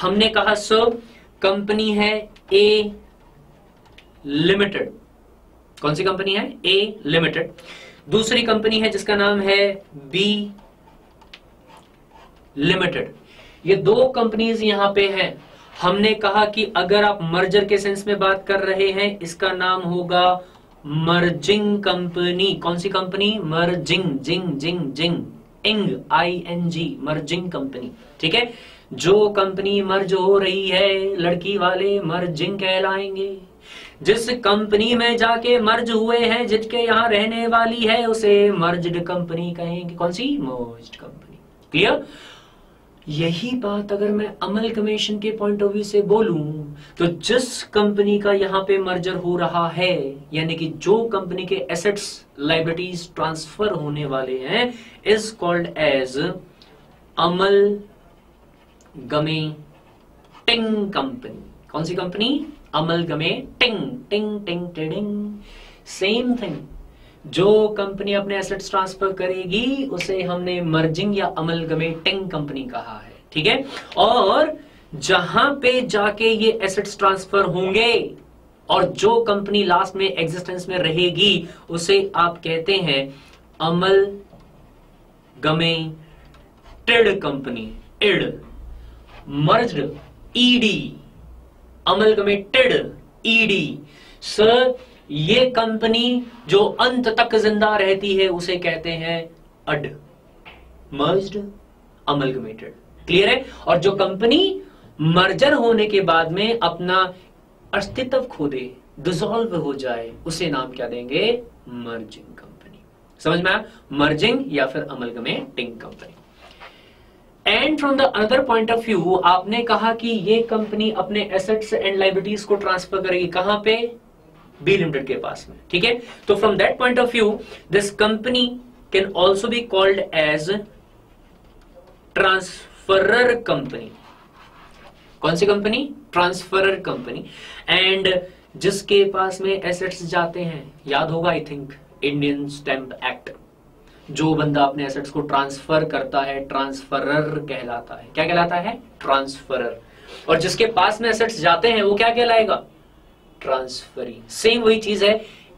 हमने कहा, सर, कंपनी है ए लिमिटेड कौन सी कंपनी है? ए लिमिटेड दूसरी कंपनी है, जिसका नाम है बी लिमिटेड ये दो कंपनीज़ यहाँ पे हैं। हमने कहा कि अगर आप मर्जर के सेंस में बात कर रहे हैं, इसका नाम होगा मर्जिंग कंपनी कौन सी कंपनी मर्जिंग जिंग जिंग जिंग इंग I N G merging company ठीक है? जो कंपनी मर्ज हो रही है, लड़की वाले मर्जिंग कहलाएँगे। जिस कंपनी में जाके मर्ज हुए हैं, जिसके यहाँ रहने वाली है, उसे मर्ज्ड कंपनी कहेंगे। कौन सी? मर्ज्ड कंपनी क्लियर यही बात अगर मैं अमल कमीशन के पॉइंट ऑफ़ व्यू से बोलूँ तो जिस कंपनी का यहाँ पे मर्जर हो रहा है, यानी कि जो कंपनी के एसेट्स लाइबिलिटीज ट्रांसफ़र होने वाले हैं is called as amalgamating company कौन सी कंपनी अमल गमे टिंग टिंग टिंग टिंग सेम थिंग जो कंपनी अपने एसेट्स ट्रांसफ़र करेगी, उसे हमने मर्जिंग या अमलगमेटिंग कंपनी कहा है, ठीक है? और जहाँ पे जाके ये एसेट्स ट्रांसफ़र होंगे, और जो कंपनी लास्ट में एग्जिस्टेंस में रहेगी, उसे आप कहते हैं अमल गमे Ted company end merge E D amalgamated E D sir ये कंपनी जो अंत तक ज़िंदा रहती है, उसे कहते हैं अड मर्ज्ड अमलगमेटेड क्लियर है? और जो कंपनी मर्जर होने के बाद में अपना अस्तित्व खो दे डिजोल्व हो जाए, उसे नाम क्या देंगे? मर्जिंग कंपनी समझ में आया? मर्जिंग या फिर amalgamating company and from the another point of view आपने कहा कि ये कंपनी अपने एसेट्स एंड लाइबिलिटीज को ट्रांसफ़र करेगी कहाँ पे? बी लिमिटेड के पास में, ठीक है? तो from that point of view this company can also be called as transferor company कौन सी कंपनी ट्रांसफरर कंपनी एंड जिसके पास में एसेट्स जाते हैं, याद होगा I think Indian Stamp Act जो बंदा अपने एसेट्स को ट्रांसफ़र करता है ट्रांसफरर कहलाता है। क्या कहलाता है? ट्रांसफरर और जिसके पास में एसेट्स जाते हैं, वो क्या कहलाएगा? ट्रांसफरी सेम वही चीज़ है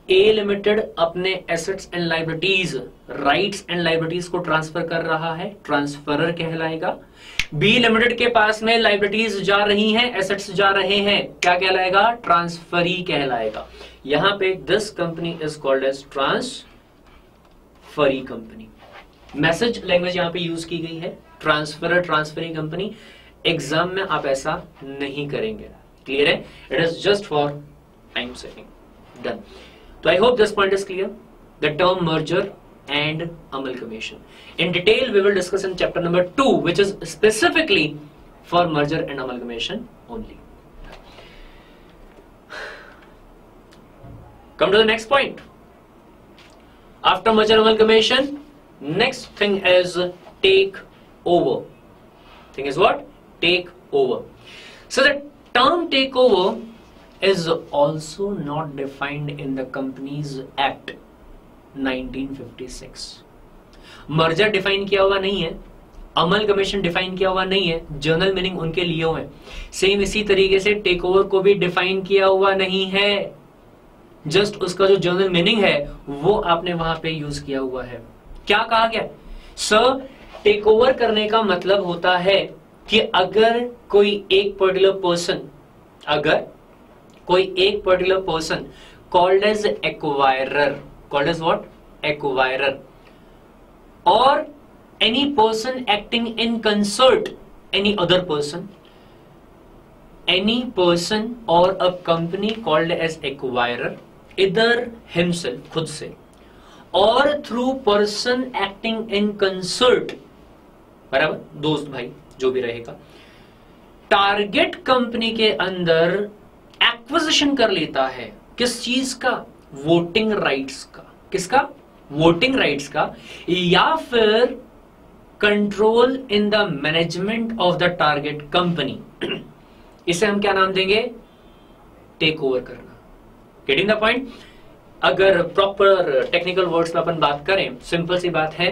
ए लिमिटेड अपने assets and liabilities rights and liabilities को ट्रांसफ़र कर रहा है ट्रांसफरर कहलाएगा। बी लिमिटेड के पास में लाइबिलिटीज जा रही हैं एसेट्स जा रहे हैं, क्या कहलाएगा? ट्रांसफरी कहलाएगा। यहाँ पे this company is called as transferee company message language यहाँ पे यूज़ की गई है ट्रांसफरर ट्रांसफरी कंपनी एग्ज़ाम में आप ऐसा नहीं करेंगे। क्लियर है? It is just for time saving. Done. So I hope this point is clear. The term merger and amalgamation. In detail, we will discuss in chapter number 2, which is specifically for merger and amalgamation only. Come to the next point. After merger amalgamation, next thing is take over. Thing is what? Take over. So the term takeover is also not defined in the Companies Act 1956. Merger define किया हुआ नहीं है, अमल commission define किया हुआ नहीं है journal meaning उनके लिए है। सेम इसी तरीके से टेक ओवर को भी डिफाइन किया हुआ नहीं है। जस्ट उसका जो जर्नल मीनिंग है, वो आपने वहाँ पे यूज़ किया हुआ है। क्या कहा गया? सर टेक ओवर करने का मतलब होता है कि अगर कोई एक पर्टिकुलर पर्सन अगर कोई एक particular person called as acquirer called as what acquirer और any person acting in concert any other person any person or a company called as acquirer either himself खुद से. Or through person acting in concert बराबर, दोस्त भाई, जो भी रहेगा. Target company के अंदर एक्विजिशन कर लेता है। किस चीज़ का? वोटिंग राइट्स का। किसका? वोटिंग राइट्स का। या फिर control in the management of the target company इसे हम क्या नाम देंगे? टेक ओवर करना। गेटिंग द पॉइंट अगर प्रॉपर टेक्निकल वर्ड्स में अपन बात करें सिंपल सी बात है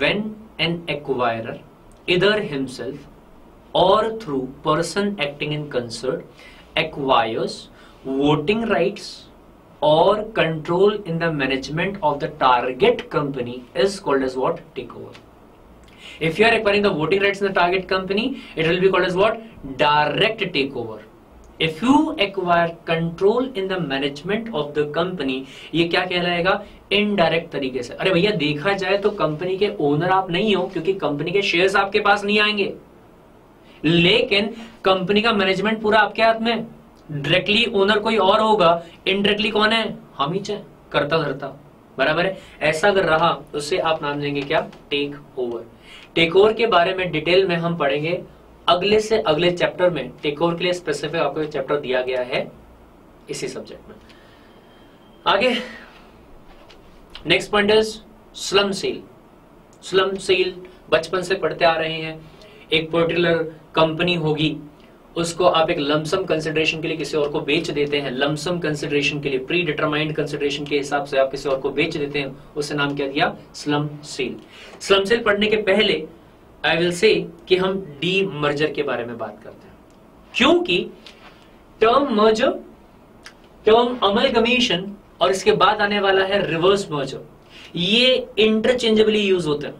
when an acquirer either himself or through person acting in concert acquires voting rights or control in the management of the target company is called as what? Takeover. If you are acquiring the voting rights in the target company, it will be called as what? Direct takeover. If you acquire control in the management of the company, ये क्या कहलाएगा indirect तरीके से अरे भैया देखा जाए तो कंपनी के ओनर आप नहीं हो क्योंकि कंपनी के शेयर्स आपके पास नहीं आएँगे लेकिन कंपनी का मैनेजमेंट पूरा आपके हाथ में डायरेक्टली ओनर कोई और होगा इनडायरेक्टली कौन है? हम ही चाहे, करता धरता। बराबर है? ऐसा अगर रहा तो उससे आप नाम देंगे क्या? टेक ओवर टेक ओवर के बारे में डिटेल में हम पढ़ेंगे। अगले से अगले चैप्टर में टेक ओवर के लिए स्पेसिफिक आपको चैप्टर दिया गया है इसी सब्जेक्ट में। आगे। Next point is slump sale slump sale बचपन से पढ़ते आ रहे हैं। एक पर्टिकुलर कंपनी होगी, उसको आप एक लमसम कंसिडरेशन के लिए किसी और को बेच देते हैं। लमसम कंसिडरेशन के लिए प्री डिटरमाइंड कंसिडरेशन के हिसाब से आप किसी और को बेच देते हैं। उसे नाम क्या दिया? स्लम सेल स्लम सेल पढ़ने के पहले आई विल से कि हम डी मर्जर के बारे में बात करते हैं। क्योंकि term merger term amalgamation और इसके बाद आने वाला है रिवर्स मर्जर ये इंटरचेंजेबली यूज़ होते हैं।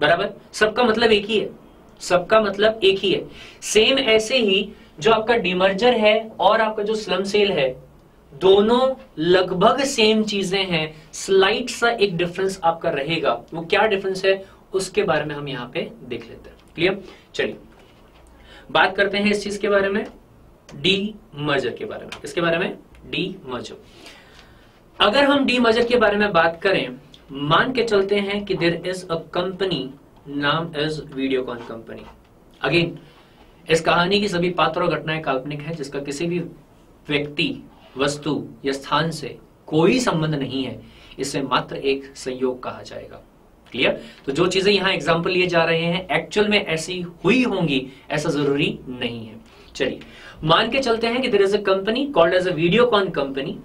बराबर? सबका मतलब एक ही है। सबका मतलब एक ही है। सेम ऐसे ही जो आपका डिमर्जर है और आपका जो स्लम सेल है, दोनों लगभग सेम चीज़ें हैं। स्लाइट सा एक डिफरेंस आपका रहेगा। वो क्या डिफरेंस है, उसके बारे में हम यहाँ पे देख लेते हैं। क्लियर चलिए। बात करते हैं इस चीज़ के बारे में डी मर्जर के बारे में। इसके बारे में? डी मर्जर अगर हम डी मर्जर के बारे में बात करें, मान के चलते हैं कि देर इज़ अ कंपनी नाम इज़ वीडियोकॉन कंपनी अगेन इस कहानी की सभी पात्र और घटनाएँ काल्पनिक है, जिसका किसी भी व्यक्ति, वस्तु या स्थान से कोई संबंध नहीं है। इसे मात्र एक संयोग कहा जाएगा। क्लियर तो जो चीज़ें यहाँ एग्ज़ाम्पल लिए जा रहे हैं एक्चुअल में ऐसी हुई होंगी, ऐसा ज़रूरी नहीं है। चलिए, मान के चलते हैं कि there is a company called as a Videocon company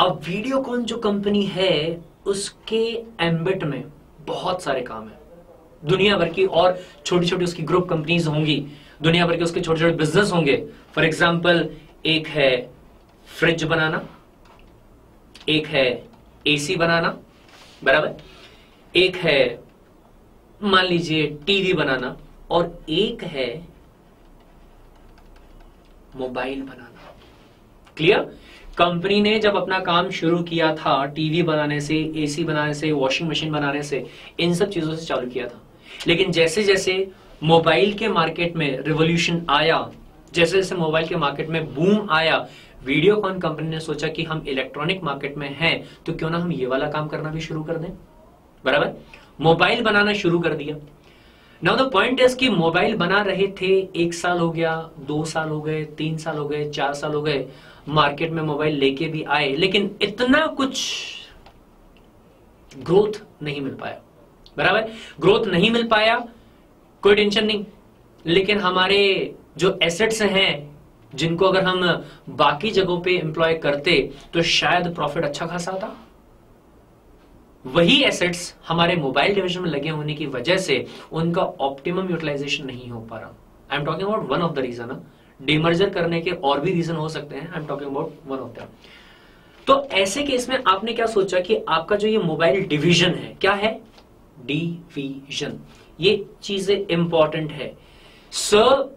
अब वीडियोकॉन जो कंपनी है, उसके एम्बिट में बहुत सारे काम है। दुनिया भर की और छोटी छोटी उसकी ग्रुप कंपनीज़ होंगी। दुनिया भर के उसके छोटे छोटे बिज़नेस होंगे। फॉर एग्ज़ाम्पल एक है फ्रिज बनाना, एक है एसी बनाना, बराबर? एक है, मान लीजिए टीवी बनाना और एक है मोबाइल बनाना। क्लियर कंपनी ने जब अपना काम शुरू किया था टीवी बनाने से एसी बनाने से वॉशिंग मशीन बनाने से, इन सब चीज़ों से चालू किया था। लेकिन जैसे जैसे मोबाइल के मार्केट में रिवोल्यूशन आया, जैसे जैसे मोबाइल के मार्केट में बूम आया वीडियोकॉन कंपनी ने सोचा कि हम इलेक्ट्रॉनिक मार्केट में हैं तो क्यों ना हम ये वाला काम करना भी शुरू कर दें? बराबर? मोबाइल बनाना शुरू कर दिया। नाउ द पॉइंट इज़ कि मोबाइल बना रहे थे, एक साल हो गया, दो साल हो गए, तीन साल हो गए, चार साल हो गए, मार्केट में मोबाइल लेके भी आए, लेकिन इतना कुछ ग्रोथ नहीं मिल पाया। बराबर? ग्रोथ नहीं मिल पाया, कोई टेंशन नहीं। लेकिन हमारे जो एसेट्स हैं, जिनको अगर हम बाकी जगहों पे एम्प्लॉय करते तो शायद प्रॉफिट अच्छा खासा था वही एसेट्स हमारे मोबाइल डिवीज़न में लगे होने की वजह से उनका ऑप्टिमम यूटिलाइजेशन नहीं हो पा रहा। I am talking about one of the reason demerger करने के और भी रीजन हो सकते हैं। I am talking about one of the तो ऐसे केस में आपने क्या सोचा कि आपका जो ये मोबाइल डिवीज़न है, क्या है? डिवीज़न ये चीज़ें इंपॉर्टेंट है। सर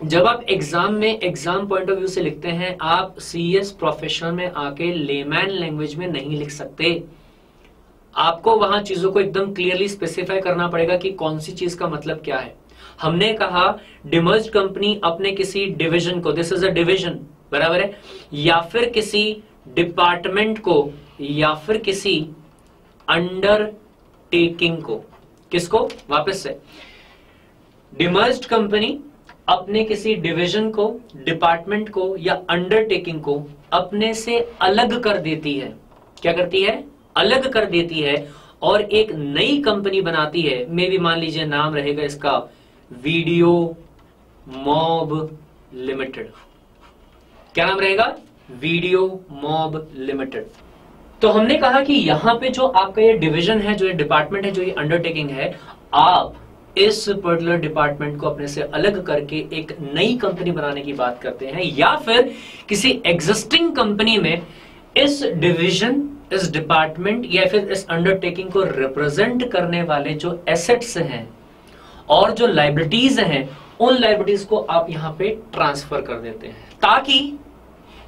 जब आप एग्ज़ाम में एग्ज़ाम पॉइंट ऑफ़ व्यू से लिखते हैं, आप सीएस प्रोफेशनल में आके लेमैन लैंग्वेज में नहीं लिख सकते। आपको वहाँ चीज़ों को एकदम क्लियरली स्पेसिफाई करना पड़ेगा कि कौन सी चीज़ का मतलब क्या है। हमने कहा डिमर्ज कंपनी अपने किसी डिवीज़न को दिस इज़ अ डिवीज़न बराबर है? या फिर किसी डिपार्टमेंट को, या फिर किसी अंडर टेकिंग को। किसको? वापस से। डिमर्ज कंपनी अपने किसी डिवीज़न को डिपार्टमेंट को या अंडरटेकिंग को अपने से अलग कर देती है। क्या करती है? अलग कर देती है और एक नई कंपनी बनाती है। मे भी मान लीजिए नाम रहेगा इसका वीडियो मॉब लिमिटेड क्या नाम रहेगा? वीडियो मॉब लिमिटेड तो हमने कहा कि यहाँ पे जो आपका ये डिवीज़न है, जो ये डिपार्टमेंट है, जो ये अंडरटेकिंग है, आप इस पर्टिकुलर डिपार्टमेंट को अपने से अलग करके एक नई कंपनी बनाने की बात करते हैं, या फिर किसी एग्जिस्टिंग कंपनी में इस डिवीज़न इस डिपार्टमेंट या फिर इस अंडरटेकिंग को रिप्रेजेंट करने वाले जो एसेट्स हैं, और जो लाइब्रिटीज हैं, उन लाइब्रिटीज को आप यहाँ पे ट्रांसफ़र कर देते हैं, ताकि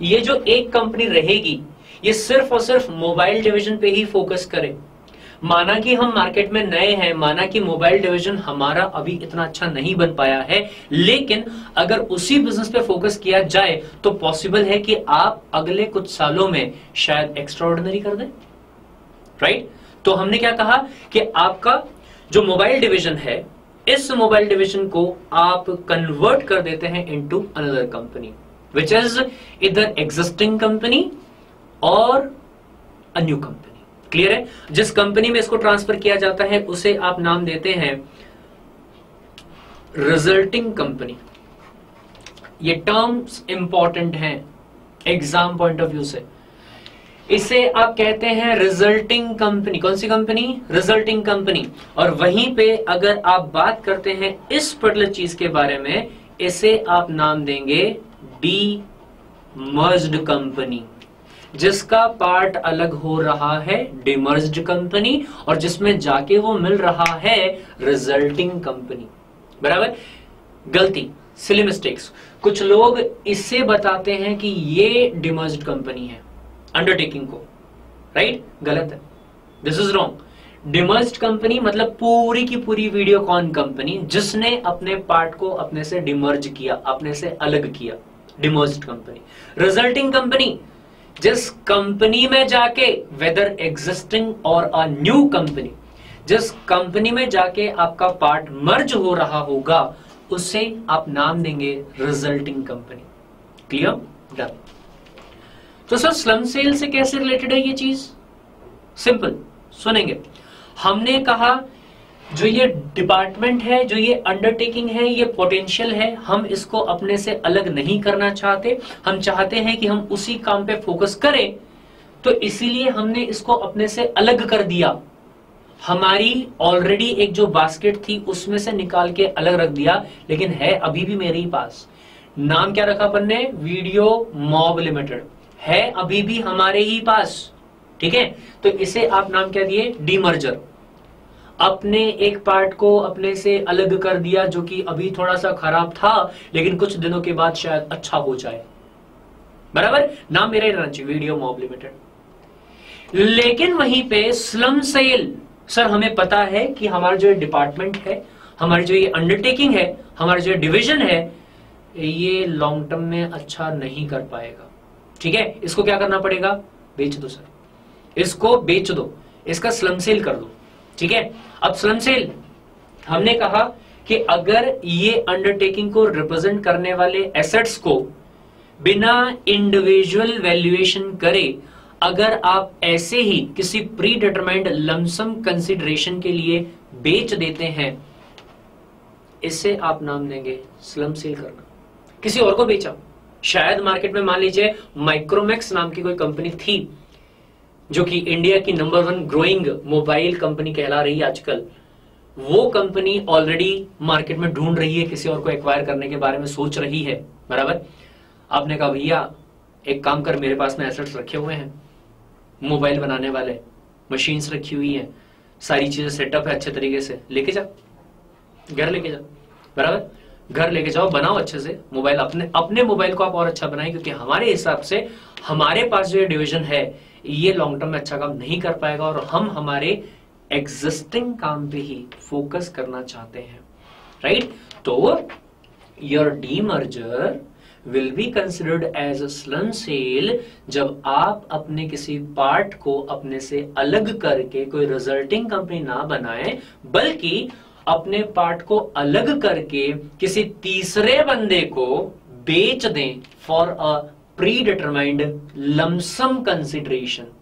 ये जो एक कंपनी रहेगी ये सिर्फ़ और सिर्फ़ मोबाइल डिवीज़न पे ही फोकस करे। माना कि हम मार्केट में नए हैं, माना कि मोबाइल डिवीज़न हमारा अभी इतना अच्छा नहीं बन पाया है, लेकिन अगर उसी बिज़नेस पे फोकस किया जाए तो पॉसिबल है कि आप अगले कुछ सालों में शायद एक्स्ट्रा कर दें। राइट तो हमने क्या कहा कि आपका जो मोबाइल डिवीज़न है, इस मोबाइल डिवीज़न को आप कन्वर्ट कर देते हैं into another company which is either existing company or a new company clear है? जिस कंपनी में इसको ट्रांसफ़र किया जाता है, उसे आप नाम देते हैं रिजल्टिंग कंपनी ये टर्म्स इंपॉर्टेंट हैं एग्ज़ाम पॉइंट ऑफ़ व्यू से. इसे आप कहते हैं रिजल्टिंग कंपनी कौन सी कंपनी रिजल्टिंग कंपनी और वहीं पे अगर आप बात करते हैं इस पर्टिकुलर चीज़ के बारे में, इसे आप नाम देंगे डी मर्ज्ड कंपनी जिसका पार्ट अलग हो रहा है, डिमर्ज्ड कंपनी, और जिसमें जाके वो मिल रहा है रिजल्टिंग कंपनी बराबर? गलती सिली मिस्टेक्स कुछ लोग इससे बताते हैं कि ये डिमर्ज्ड कंपनी है अंडरटेकिंग को. राइट गलत है. This is wrong demerged company मतलब पूरी की पूरी वीडियो वीडियोकॉन कंपनी जिसने अपने पार्ट को अपने से डिमर्ज किया, अपने से अलग किया. डिमर्ज्ड कंपनी रिजल्टिंग कंपनी जिस कंपनी में जाके whether existing or a new company जिस कंपनी में जाके आपका पार्ट मर्ज हो रहा होगा, उसे आप नाम देंगे रिजल्टिंग कंपनी क्लियर डन तो सर स्लम सेल से कैसे रिलेटेड है ये चीज़? सिंपल सुनेंगे. हमने कहा जो ये डिपार्टमेंट है, जो ये अंडरटेकिंग है, ये पोटेंशियल है, हम इसको अपने से अलग नहीं करना चाहते। हम चाहते हैं कि हम उसी काम पे फोकस करें तो इसीलिए हमने इसको अपने से अलग कर दिया। हमारी ऑलरेडी एक जो बास्केट थी, उसमें से निकाल के अलग रख दिया, लेकिन है अभी भी मेरे ही पास। नाम क्या रखा अपन ने? वीडियो मॉब लिमिटेड है अभी भी हमारे ही पास। ठीक है? तो इसे आप नाम क्या दिए? डीमर्जर अपने एक पार्ट को अपने से अलग कर दिया जो कि अभी थोड़ा सा खराब था, लेकिन कुछ दिनों के बाद शायद अच्छा हो जाए। बराबर? नाम मेरा चाहिए, वीडियो मॉब लिमिटेड। लेकिन वहीं पे स्लम सेल, सर, हमें पता है कि हमारा जो डिपार्टमेंट है, हमारी जो ये अंडरटेकिंग है, हमारा जो डिविजन है, ये लॉन्ग टर्म में अच्छा नहीं कर पाएगा। ठीक है? इसको क्या करना पड़ेगा? बेच दो, सर। इसको बेच दो। इसका स्लम सेल कर दो। ठीक है? अब स्लम सेल हमने कहा कि अगर ये अंडरटेकिंग को रिप्रेजेंट करने वाले एसेट्स को बिना इंडिविजुअल वैल्यूएशन करे, अगर आप ऐसे ही किसी प्री डिटरमाइंड लमसम कंसिडरेशन के लिए बेच देते हैं, इससे आप नाम देंगे स्लम सेल करना। किसी और को बेचा। शायद मार्केट में मान लीजिए माइक्रोमैक्स नाम की कोई कंपनी थी जो कि इंडिया की number one growing mobile company कहला रही है आजकल, वो कंपनी ऑलरेडी मार्केट में ढूंढ रही है, किसी और को एक्वायर करने के बारे में सोच रही है। बराबर? आपने कहा, भैया, एक काम कर, मेरे पास में एसेट्स रखे हुए हैं मोबाइल बनाने वाले मशीन्स रखी हुई है, सारी चीज़ें सेटअप है अच्छे तरीके से, लेके जा, घर लेके जा। बराबर? घर लेके जाओ, बनाओ अच्छे से मोबाइल अपने अपने मोबाइल को आप और अच्छा बनाए, क्योंकि हमारे हिसाब से, हमारे पास जो डिवीज़न है ये लॉन्ग टर्म में अच्छा काम नहीं कर पाएगा और हम हमारे एग्जिस्टिंग काम पे ही फोकस करना चाहते हैं राइट तो your demerger will be considered as a slump sale जब आप अपने किसी पार्ट को अपने से अलग करके कोई रिजल्टिंग कंपनी ना बनाए, बल्कि अपने पार्ट को अलग करके किसी तीसरे बंदे को बेच दें for a predetermined lump sum consideration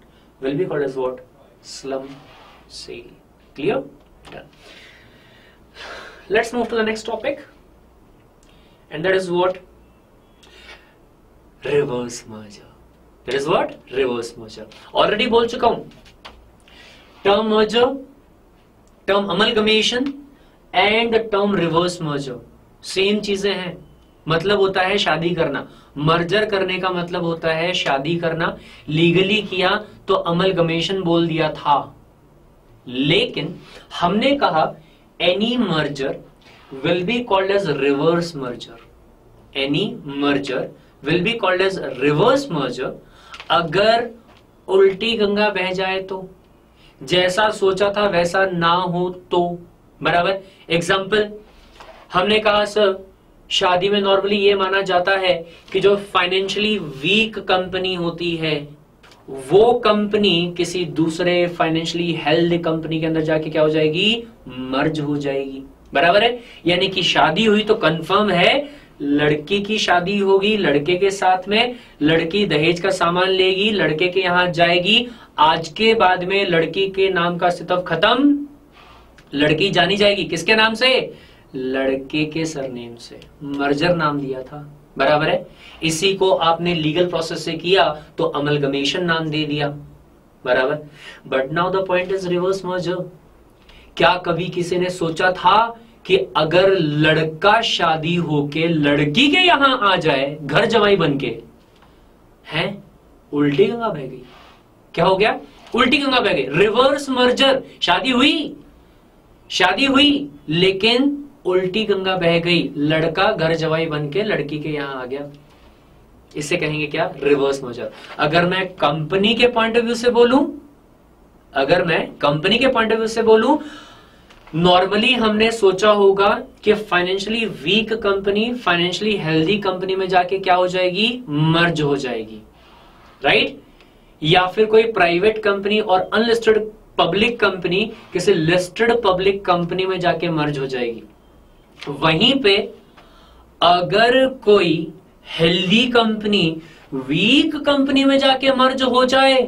will be called as what slum sale clear done let's move to the next topic and that is what reverse merger that is what reverse merger already बोल चुका हूँ term merger term amalgamation and the term reverse merger same चीज़ें हैं मतलब होता है शादी करना मर्जर करने का मतलब होता है शादी करना। लीगली किया तो अमलगमेशन बोल दिया था। लेकिन हमने कहा any merger will be called as reverse merger any merger will be called as reverse merger अगर उल्टी गंगा बह जाए तो। जैसा सोचा था वैसा ना हो तो। बराबर? एग्ज़ाम्पल हमने कहा सर शादी में नॉर्मली ये माना जाता है कि जो फाइनेंशियली वीक कंपनी होती है, वो कंपनी किसी दूसरे फाइनेंशियली हेल्थ कंपनी के अंदर जाके क्या हो जाएगी? मर्ज हो जाएगी। बराबर है? यानी कि शादी हुई तो कंफर्म है, लड़की की शादी होगी, लड़के के साथ में लड़की दहेज का सामान लेगी, लड़के के यहाँ जाएगी। आज के बाद में लड़की के नाम का अस्तित्व खत्म। लड़की जानी जाएगी। किसके नाम से? लड़के के सरनेम से। मर्जर नाम दिया था। बराबर है? इसी को आपने लीगल प्रोसेस से किया तो अमलगमेशन नाम दे दिया। बराबर? But now the point is reverse merger क्या कभी किसी ने सोचा था कि अगर लड़का शादी होके लड़की के यहाँ आ जाए, घर जमाई बन के है? उल्टी गंगा बह गई। क्या हो गया? उल्टी गंगा बह गई। रिवर्स मर्जर शादी हुई। शादी हुई, लेकिन उल्टी गंगा बह गई, लड़का घर जवाई बन के लड़की के यहाँ आ गया। इसे कहेंगे क्या? रिवर्स मर्जर अगर मैं कंपनी के पॉइंट ऑफ़ व्यू से बोलूँ, अगर मैं कंपनी के पॉइंट ऑफ़ व्यू से बोलूँ नॉर्मली हमने सोचा होगा कि financially weak company financially healthy company में जाके क्या हो जाएगी? मर्ज हो जाएगी। Right right? या फिर कोई प्राइवेट कंपनी और अनलिस्टेड पब्लिक कंपनी किसी लिस्टेड पब्लिक कंपनी में जाके मर्ज हो जाएगी। वहीं पे अगर कोई हेल्दी कंपनी वीक कंपनी में जाके मर्ज हो जाए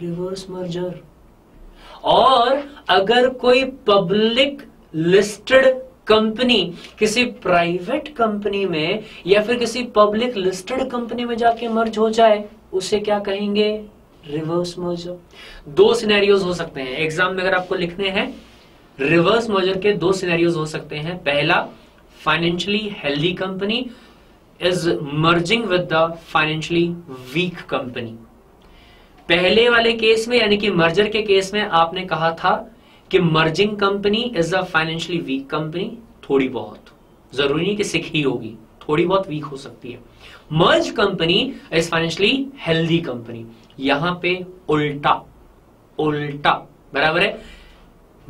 रिवर्स मर्जर और अगर कोई पब्लिक लिस्टेड कंपनी किसी प्राइवेट कंपनी में या फिर किसी पब्लिक लिस्टेड कंपनी में जाके मर्ज हो जाए, उसे क्या कहेंगे? रिवर्स मर्जर दो सिनेरियोज हो सकते हैं. एग्ज़ाम में अगर आपको लिखने हैं रिवर्स मर्जर के दो सिनेरियोज हो सकते हैं। पहला financially healthy company is merging with the financially weak company पहले वाले केस में, यानी कि मर्जर के केस में आपने कहा था कि merging company is a financially weak company थोड़ी बहुत। ज़रूरी नहीं कि सिख ही होगी, थोड़ी बहुत वीक हो सकती है। Merge company is financially healthy company यहाँ पे उल्टा उल्टा, बराबर है?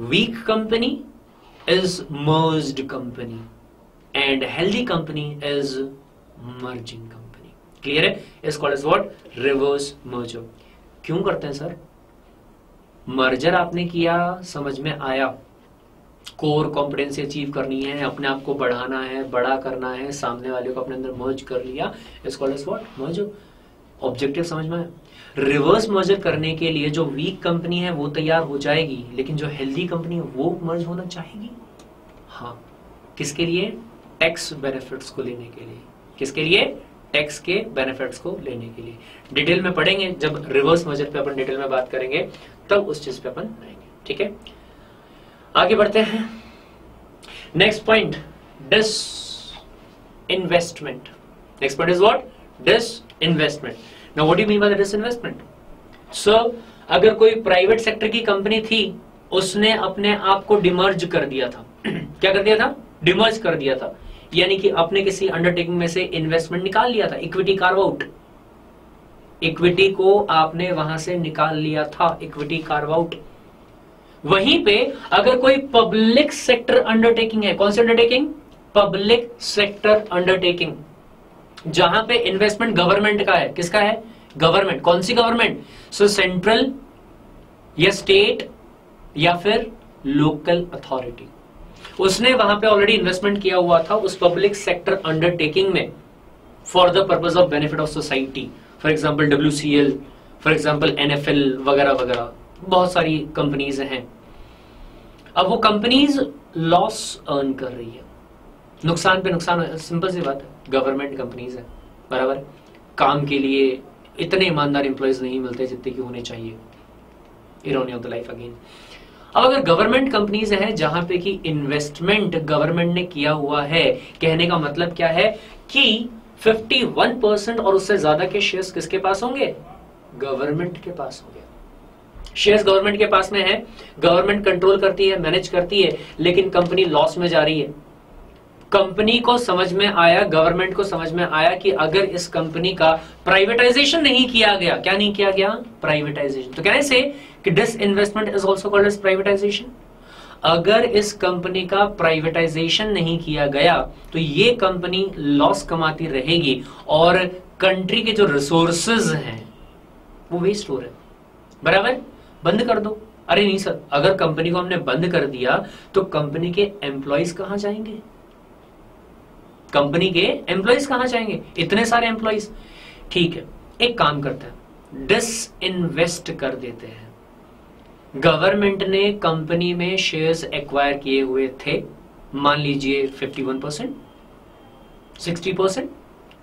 Weak company is merged company and healthy company is merging company clear है? Is called is what reverse merger क्यों करते हैं सर मर्जर आपने किया, समझ में आया। कोर कॉम्पिटेंसी अचीव करनी है, अपने आप को बढ़ाना है, बड़ा करना है, सामने वाले को अपने अंदर मर्ज कर लिया। Is called is what merger objective समझ में रिवर्स मर्जर करने के लिए जो वीक कंपनी है, वो तैयार हो जाएगी, लेकिन जो हेल्दी कंपनी है, वो मर्ज होना चाहेगी? हाँ। किसके लिए? टैक्स बेनिफिट्स को लेने के लिए। किसके लिए? टैक्स के बेनिफिट्स को लेने के लिए। डिटेल में पढ़ेंगे, जब रिवर्स मर्जर पे अपन डिटेल में बात करेंगे, तब उस चीज़ पे अपन आएँगे। ठीक है? आगे बढ़ते हैं। Next point disinvestment next point is what disinvestment What do you mean by the disinvestment? So, अगर कोई प्राइवेट सेक्टर की कंपनी थी, उसने अपने आप को डिमर्ज कर दिया था। [CLEARS THROAT] क्या कर दिया था? डिमर्ज कर दिया था। यानी कि अपने किसी अंडरटेकिंग में से इन्वेस्टमेंट निकाल लिया था। इक्विटी कार्व आउट इक्विटी को आपने वहाँ से निकाल लिया था। इक्विटी कार्व आउट वहीं पे अगर कोई पब्लिक सेक्टर अंडरटेकिंग है, कौन सी अंडरटेकिंग पब्लिक सेक्टर अंडरटेकिंग जहाँ पे इन्वेस्टमेंट गवर्नमेंट का है। किसका है? गवर्नमेंट कौन सी गवर्नमेंट सो सेंट्रल या स्टेट या फिर लोकल अथॉरिटी उसने वहाँ पे ऑलरेडी इन्वेस्टमेंट किया हुआ था उस पब्लिक सेक्टर अंडरटेकिंग में for the purpose of benefit of society for example W C L for example N F L वगैरह वगैरह। बहुत सारी कंपनीज़ हैं। अब वो कंपनीज़ लॉस अर्न कर रही है। नुकसान पे नुकसान सिंपल सी बात है। गवर्नमेंट कंपनीज़ है, बराबर? काम के लिए इतने ईमानदार एम्प्लॉयज़ नहीं मिलते जितने की होने चाहिए। Irony of the life again अब अगर गवर्नमेंट कंपनीज़ है जहाँ पे कि इन्वेस्टमेंट गवर्नमेंट ने किया हुआ है, कहने का मतलब क्या है कि 51 परसेंट और उससे ज़्यादा के शेयर्स किसके पास होंगे? गवर्नमेंट के पास होंगे। शेयर्स गवर्नमेंट के पास में है, गवर्नमेंट कंट्रोल करती है मैनेज करती है, लेकिन कंपनी लॉस में जा रही है। कंपनी को समझ में आया गवर्नमेंट को समझ में आया कि अगर इस कंपनी का प्राइवेटाइजेशन नहीं किया गया, क्या नहीं किया गया? प्राइवेटाइजेशन तो कहने से कि disinvestment is also called as privatisation अगर इस कंपनी का प्राइवेटाइजेशन नहीं किया गया तो ये कंपनी लॉस कमाती रहेगी और कंट्री के जो रिसोर्सेज हैं, वो वेस्ट हो रहे बराबर? बंद कर दो। अरे नहीं सर, अगर कंपनी को हमने बंद कर दिया तो कंपनी के एम्प्लॉयज़ कहाँ जाएँगे? कंपनी के एम्प्लॉयज़ कहाँ जाएँगे? इतने सारे एम्प्लॉयज़ ठीक है, एक काम करते हैं। डिस इन्वेस्ट कर देते हैं। गवर्नमेंट ने कंपनी में शेयर्स एक्वायर किए हुए थे। मान लीजिए 51 percent sixty percent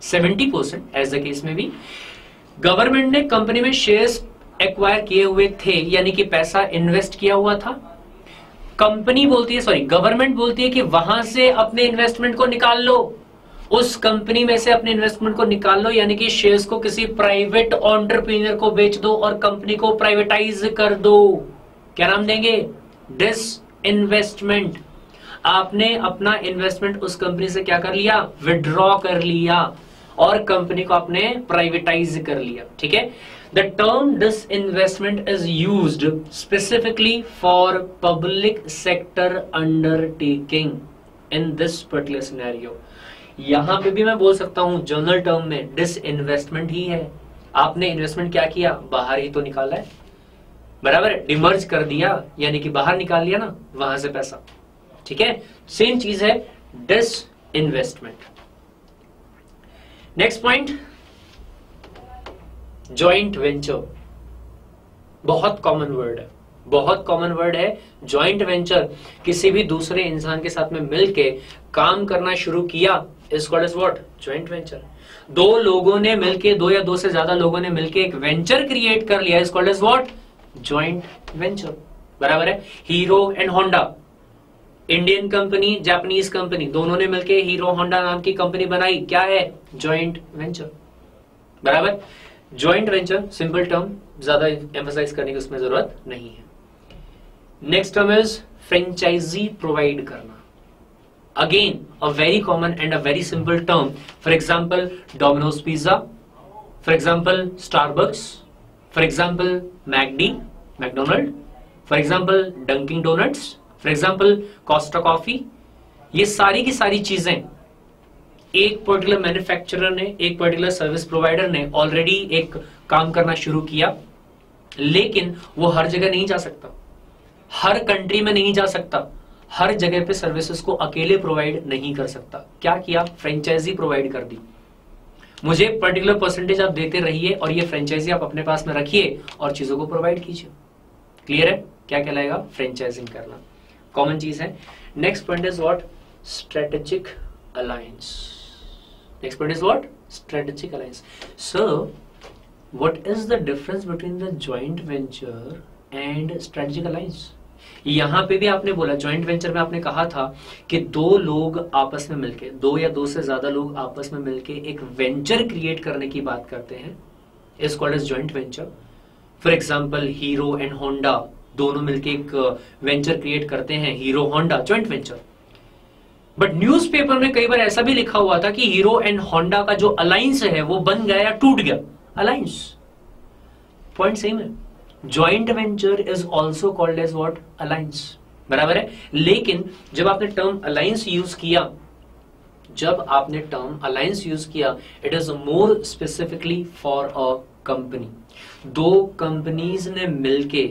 seventy percent as the case में भी। गवर्नमेंट ने कंपनी में शेयर्स एक्वायर किए हुए थे, यानी कि पैसा इन्वेस्ट किया हुआ था। कंपनी बोलती है सॉरी गवर्नमेंट बोलती है कि वहाँ से अपने इन्वेस्टमेंट को निकाल लो। उस कंपनी में से अपने इन्वेस्टमेंट को निकाल लो, यानी कि शेयर्स को किसी प्राइवेट ऑन्टरप्रीनियर को बेच दो और कंपनी को प्राइवेटाइज कर दो। क्या नाम देंगे? डिस इन्वेस्टमेंट आपने अपना इन्वेस्टमेंट उस कंपनी से क्या कर लिया? विड्रॉ कर लिया और कंपनी को आपने प्राइवेटाइज कर लिया। ठीक है? The term disinvestment is use specifically for public sector undertaking in this particular scenario. यहाँ पे भी मैं बोल सकता हूँ जनरल टर्म में डिस इन्वेस्टमेंट ही है। आपने इन्वेस्टमेंट क्या किया? बाहर ही तो निकाला है। बराबर डिमर्ज कर दिया, यानी कि बाहर निकाल लिया ना, वहाँ से पैसा। ठीक है? सेम चीज़ है disinvestment next point joint venture बहुत कॉमन वर्ड है। बहुत कॉमन वर्ड है ज्वाइंट वेंचर किसी भी दूसरे इंसान के साथ में मिलके काम करना शुरू किया is called what joint venture दो लोगों ने मिलके, दो या दो से ज़्यादा लोगों ने मिलके एक वेंचर क्रिएट कर लिया. Is called as what joint venture बराबर है? Hero and Honda Indian company Japanese company दोनों ने मिलकर हीरो होंडा नाम की कंपनी बनाई. क्या है? ज्वाइंट वेंचर बराबर? ज्वाइंट वेंचर सिंपल टर्म ज़्यादा एम्फोसाइज करने की उसमें ज़रूरत नहीं है. Next term is franchisee provide करना. Again a very common and a very simple term for example Domino's Pizza for example Starbucks for example मैगडी McDonald for example Dunkin Donuts for example Costa Coffee ये सारी की सारी चीज़ें एक particular manufacturer ने, एक particular service provider ने already एक काम करना शुरू किया। लेकिन वो हर जगह नहीं जा सकता। हर कंट्री में नहीं जा सकता। हर जगह पे सर्विसेज़ को अकेले प्रोवाइड नहीं कर सकता। क्या किया? फ्रेंचाइजी प्रोवाइड कर दी। मुझे पर्टिकुलर परसेंटेज आप देते रहिए और ये फ्रेंचाइजी आप अपने पास में रखिए और चीज़ों को प्रोवाइड कीजिए। क्लियर है? क्या कहलाएगा? फ्रेंचाइजिंग करना। कॉमन चीज़ है। Next point is what strategic alliance Next point is what? Strategic alliance. So, what is the difference between the joint venture and strategic alliance? यहाँ पे भी आपने बोला ज्वाइंट वेंचर में आपने कहा था कि दो लोग आपस में मिलके, दो या दो से ज़्यादा लोग आपस में मिलके एक वेंचर क्रिएट करने की बात करते हैं is called as joint venture for example Hero and Honda दोनों मिलके एक वेंचर क्रिएट करते हैं Hero Honda joint venture but newspaper में कई बार ऐसा भी लिखा हुआ था कि हीरो एंड होंडा का जो अलायंस है, वो बन गया या टूट गया. अलायंस पॉइंट सेम है. Joint venture is also called as what alliance बराबर है? लेकिन जब आपने टर्म अलायंस यूज़ किया, जब आपने टर्म अलायंस यूज़ किया it is more specifically for a company दो कंपनीज़ ने मिलके,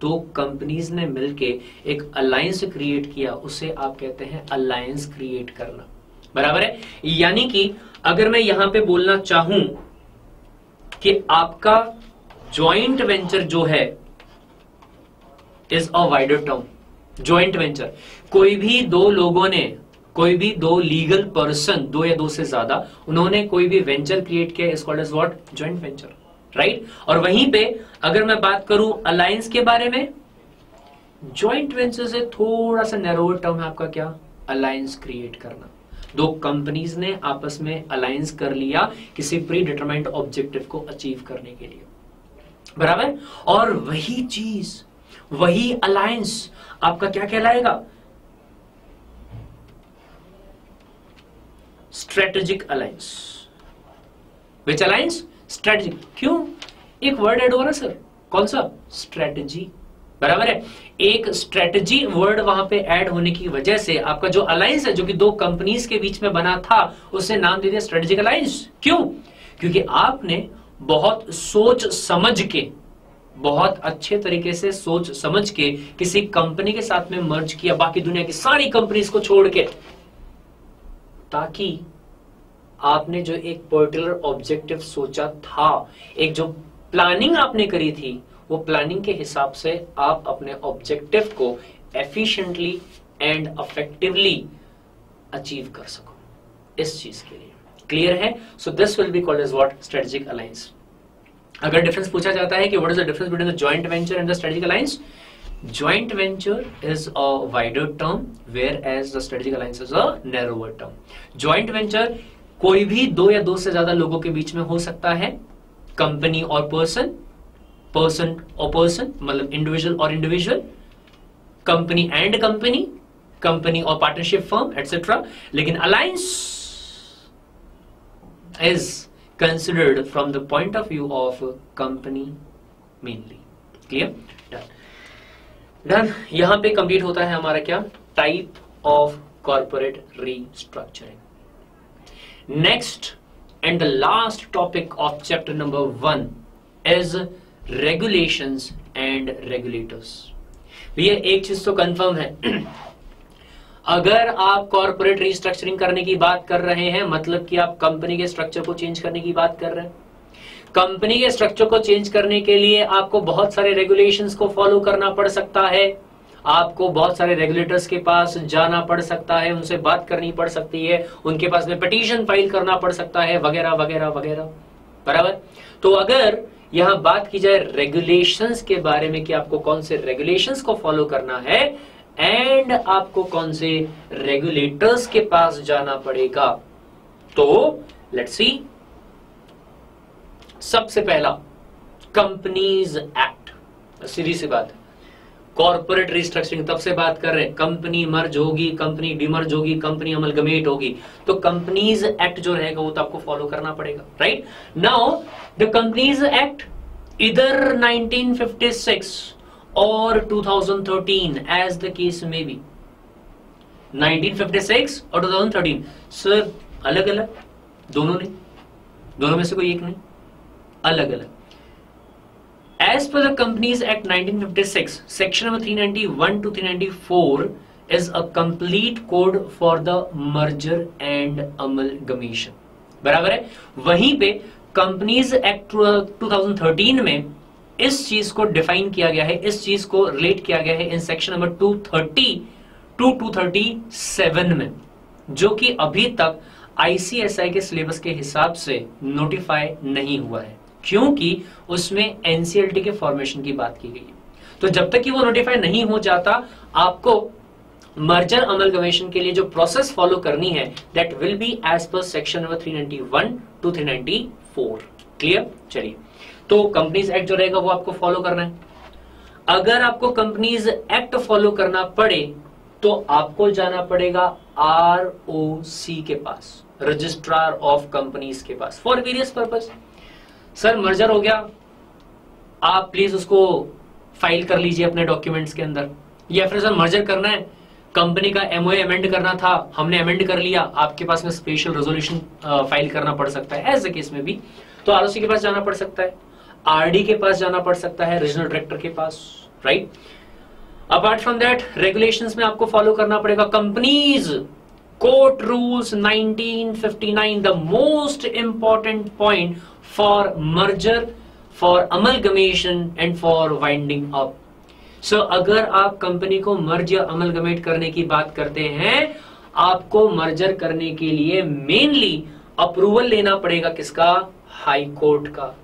दो कंपनीज़ ने मिलके एक अलायंस क्रिएट किया, उसे आप कहते हैं अलायंस क्रिएट करना. बराबर है? यानी कि अगर मैं यहाँ पे बोलना चाहूँ कि आपका जॉइंट वेंचर जो है is a wider term joint venture कोई भी दो लोगों ने, कोई भी दो लीगल पर्सन दो या दो से ज़्यादा, उन्होंने कोई भी वेंचर क्रिएट किया is called as what joint venture right और वहीं पे अगर मैं बात करूँ अलायंस के बारे में ज्वाइंट वेंचर से थोड़ा सा नैरोवर टर्म है आपका क्या? अलायंस क्रिएट करना. दो कंपनीज़ ने आपस में अलायंस कर लिया किसी प्री डिटरमाइंड ऑब्जेक्टिव को अचीव करने के लिए. बराबर? और वही चीज़, वही अलायंस आपका क्या कहलाएगा? Strategic alliance which alliance strategic क्यों? एक वर्ड एड हुआ ना सर कौन सा? स्ट्रेटेजी बराबर है? एक स्ट्रेटजी वर्ड वहाँ पे ऐड होने की वजह से आपका जो अलायंस है, जो कि दो कंपनीज़ के बीच में बना था उसे नाम दे दिया स्ट्रेटेजिक अलायंस क्यों? क्योंकि आपने बहुत सोच समझ के, बहुत अच्छे तरीके से सोच समझ के किसी कंपनी के साथ में मर्ज किया, बाकी दुनिया की सारी कंपनीज़ को छोड़ के, ताकि आपने जो एक पर्टिकुलर ऑब्जेक्टिव सोचा था, एक जो प्लानिंग आपने करी थी, वो प्लानिंग के हिसाब से आप अपने ऑब्जेक्टिव को एफिशिएंटली एंड अफेक्टिवली अचीव कर सको। इस चीज़ के लिए। क्लियर है. So this will be called as what strategic alliance अगर डिफरेंस पूछा जाता है कि what is the difference between the joint venture and the strategic alliance joint venture is a wider term, whereas the strategic alliance is a narrower term. Joint venture कोई भी दो या दो से ज़्यादा लोगों के बीच में हो सकता है. कंपनी और पर्सन पर्सन और पर्सन मतलब इंडिविजुअल और individual company and company company और पार्टनरशिप फर्म एटसेट्रा लेकिन alliance is considered from the point of view of company mainly clear done done यहाँ पे कंप्लीट होता है हमारा क्या? Type of corporate restructuring next and the last topic of chapter number one is regulations and regulators भैया एक चीज़ तो confirm है। अगर आप कॉर्पोरेट रिस्ट्रक्चरिंग करने की बात कर रहे हैं मतलब कि आप कंपनी के स्ट्रक्चर को चेंज करने की बात कर रहे हैं। कंपनी के स्ट्रक्चर को चेंज करने के लिए आपको बहुत सारे रेगुलेशंस को फॉलो करना पड़ सकता है। आपको बहुत सारे रेगुलेटर्स के पास जाना पड़ सकता है, उनसे बात करनी पड़ सकती है, उनके पास में पिटीशन फ़ाइल करना पड़ सकता है, वगैरह वगैरह वगैरह। बराबर? तो अगर यहाँ बात की जाए रेगुलेशंस के बारे में कि आपको कौन से रेगुलेशंस को फॉलो करना है एंड आपको कौन से रेगुलेटर्स के पास जाना पड़ेगा? तो लेट्स सी सबसे पहला कंपनीज़ एक्ट सीधी सी बात है। कॉर्पोरेट रिस्ट्रक्चरिंग तब से बात कर रहे हैं। कंपनी मर्ज होगी कंपनी डिमर्ज होगी कंपनी अमलगमेट होगी। तो कंपनीज़ एक्ट जो रहेगा, वो तो आपको फॉलो करना पड़ेगा right now the companies act इधर 1956 और 2013 as the case may be 1956 और 2013 सर अलग अलग दोनों ने। दोनों में से कोई एक नहीं अलग अलग as per the companies act 1956 section number 391 to 394 is a complete code for the merger and amalgamation बराबर है? वहीं पे कंपनीज़ एक्ट 2013 में इस चीज़ को डिफाइन किया गया है, इस चीज़ को रिलेट किया गया है इन सेक्शन नंबर 230 टू 237 में, जो कि अभी तक आईसीएसआई के सिलेबस के हिसाब से नोटिफाई नहीं हुआ है, क्योंकि उसमें एनसीएलटी के फॉर्मेशन की बात की गई है। तो जब तक कि वो नोटिफाई नहीं हो जाता, आपको मर्जर अमल अमलगमेशन के लिए जो प्रोसेस फॉलो करनी है that will be as per section number 391 to 394 clear चलिए। तो कंपनीज़ एक्ट जो रहेगा वो आपको फॉलो करना है। अगर आपको कंपनीज़ एक्ट फॉलो करना पड़े तो आपको जाना पड़ेगा आरओसी के पास रजिस्ट्रार ऑफ़ कंपनीज़ के पास for various purpose sir merger हो गया। आप प्लीज़ उसको फ़ाइल कर लीजिए अपने डॉक्यूमेंट्स के अंदर। या फिर सर मर्जर करना है। कंपनी का एमओए अमेंड करना था, हमने अमेंड कर लिया। आपके पास में स्पेशल रेजोल्यूशन फ़ाइल करना पड़ सकता है एज केस में भी तो आरओसी के पास जाना पड़ सकता है। आरडी के पास जाना पड़ सकता है रीजनल डायरेक्टर के पास right apart from that regulation में आपको फॉलो करना पड़ेगा। Companies court rules 1959 the most important point for merger, for amalgamation and for winding up. So अगर आप कंपनी को मर्ज या अमलगमेट करने की बात करते हैं आपको मर्जर करने के लिए मेनली अप्रूवल लेना पड़ेगा किसका? हाई कोर्ट का।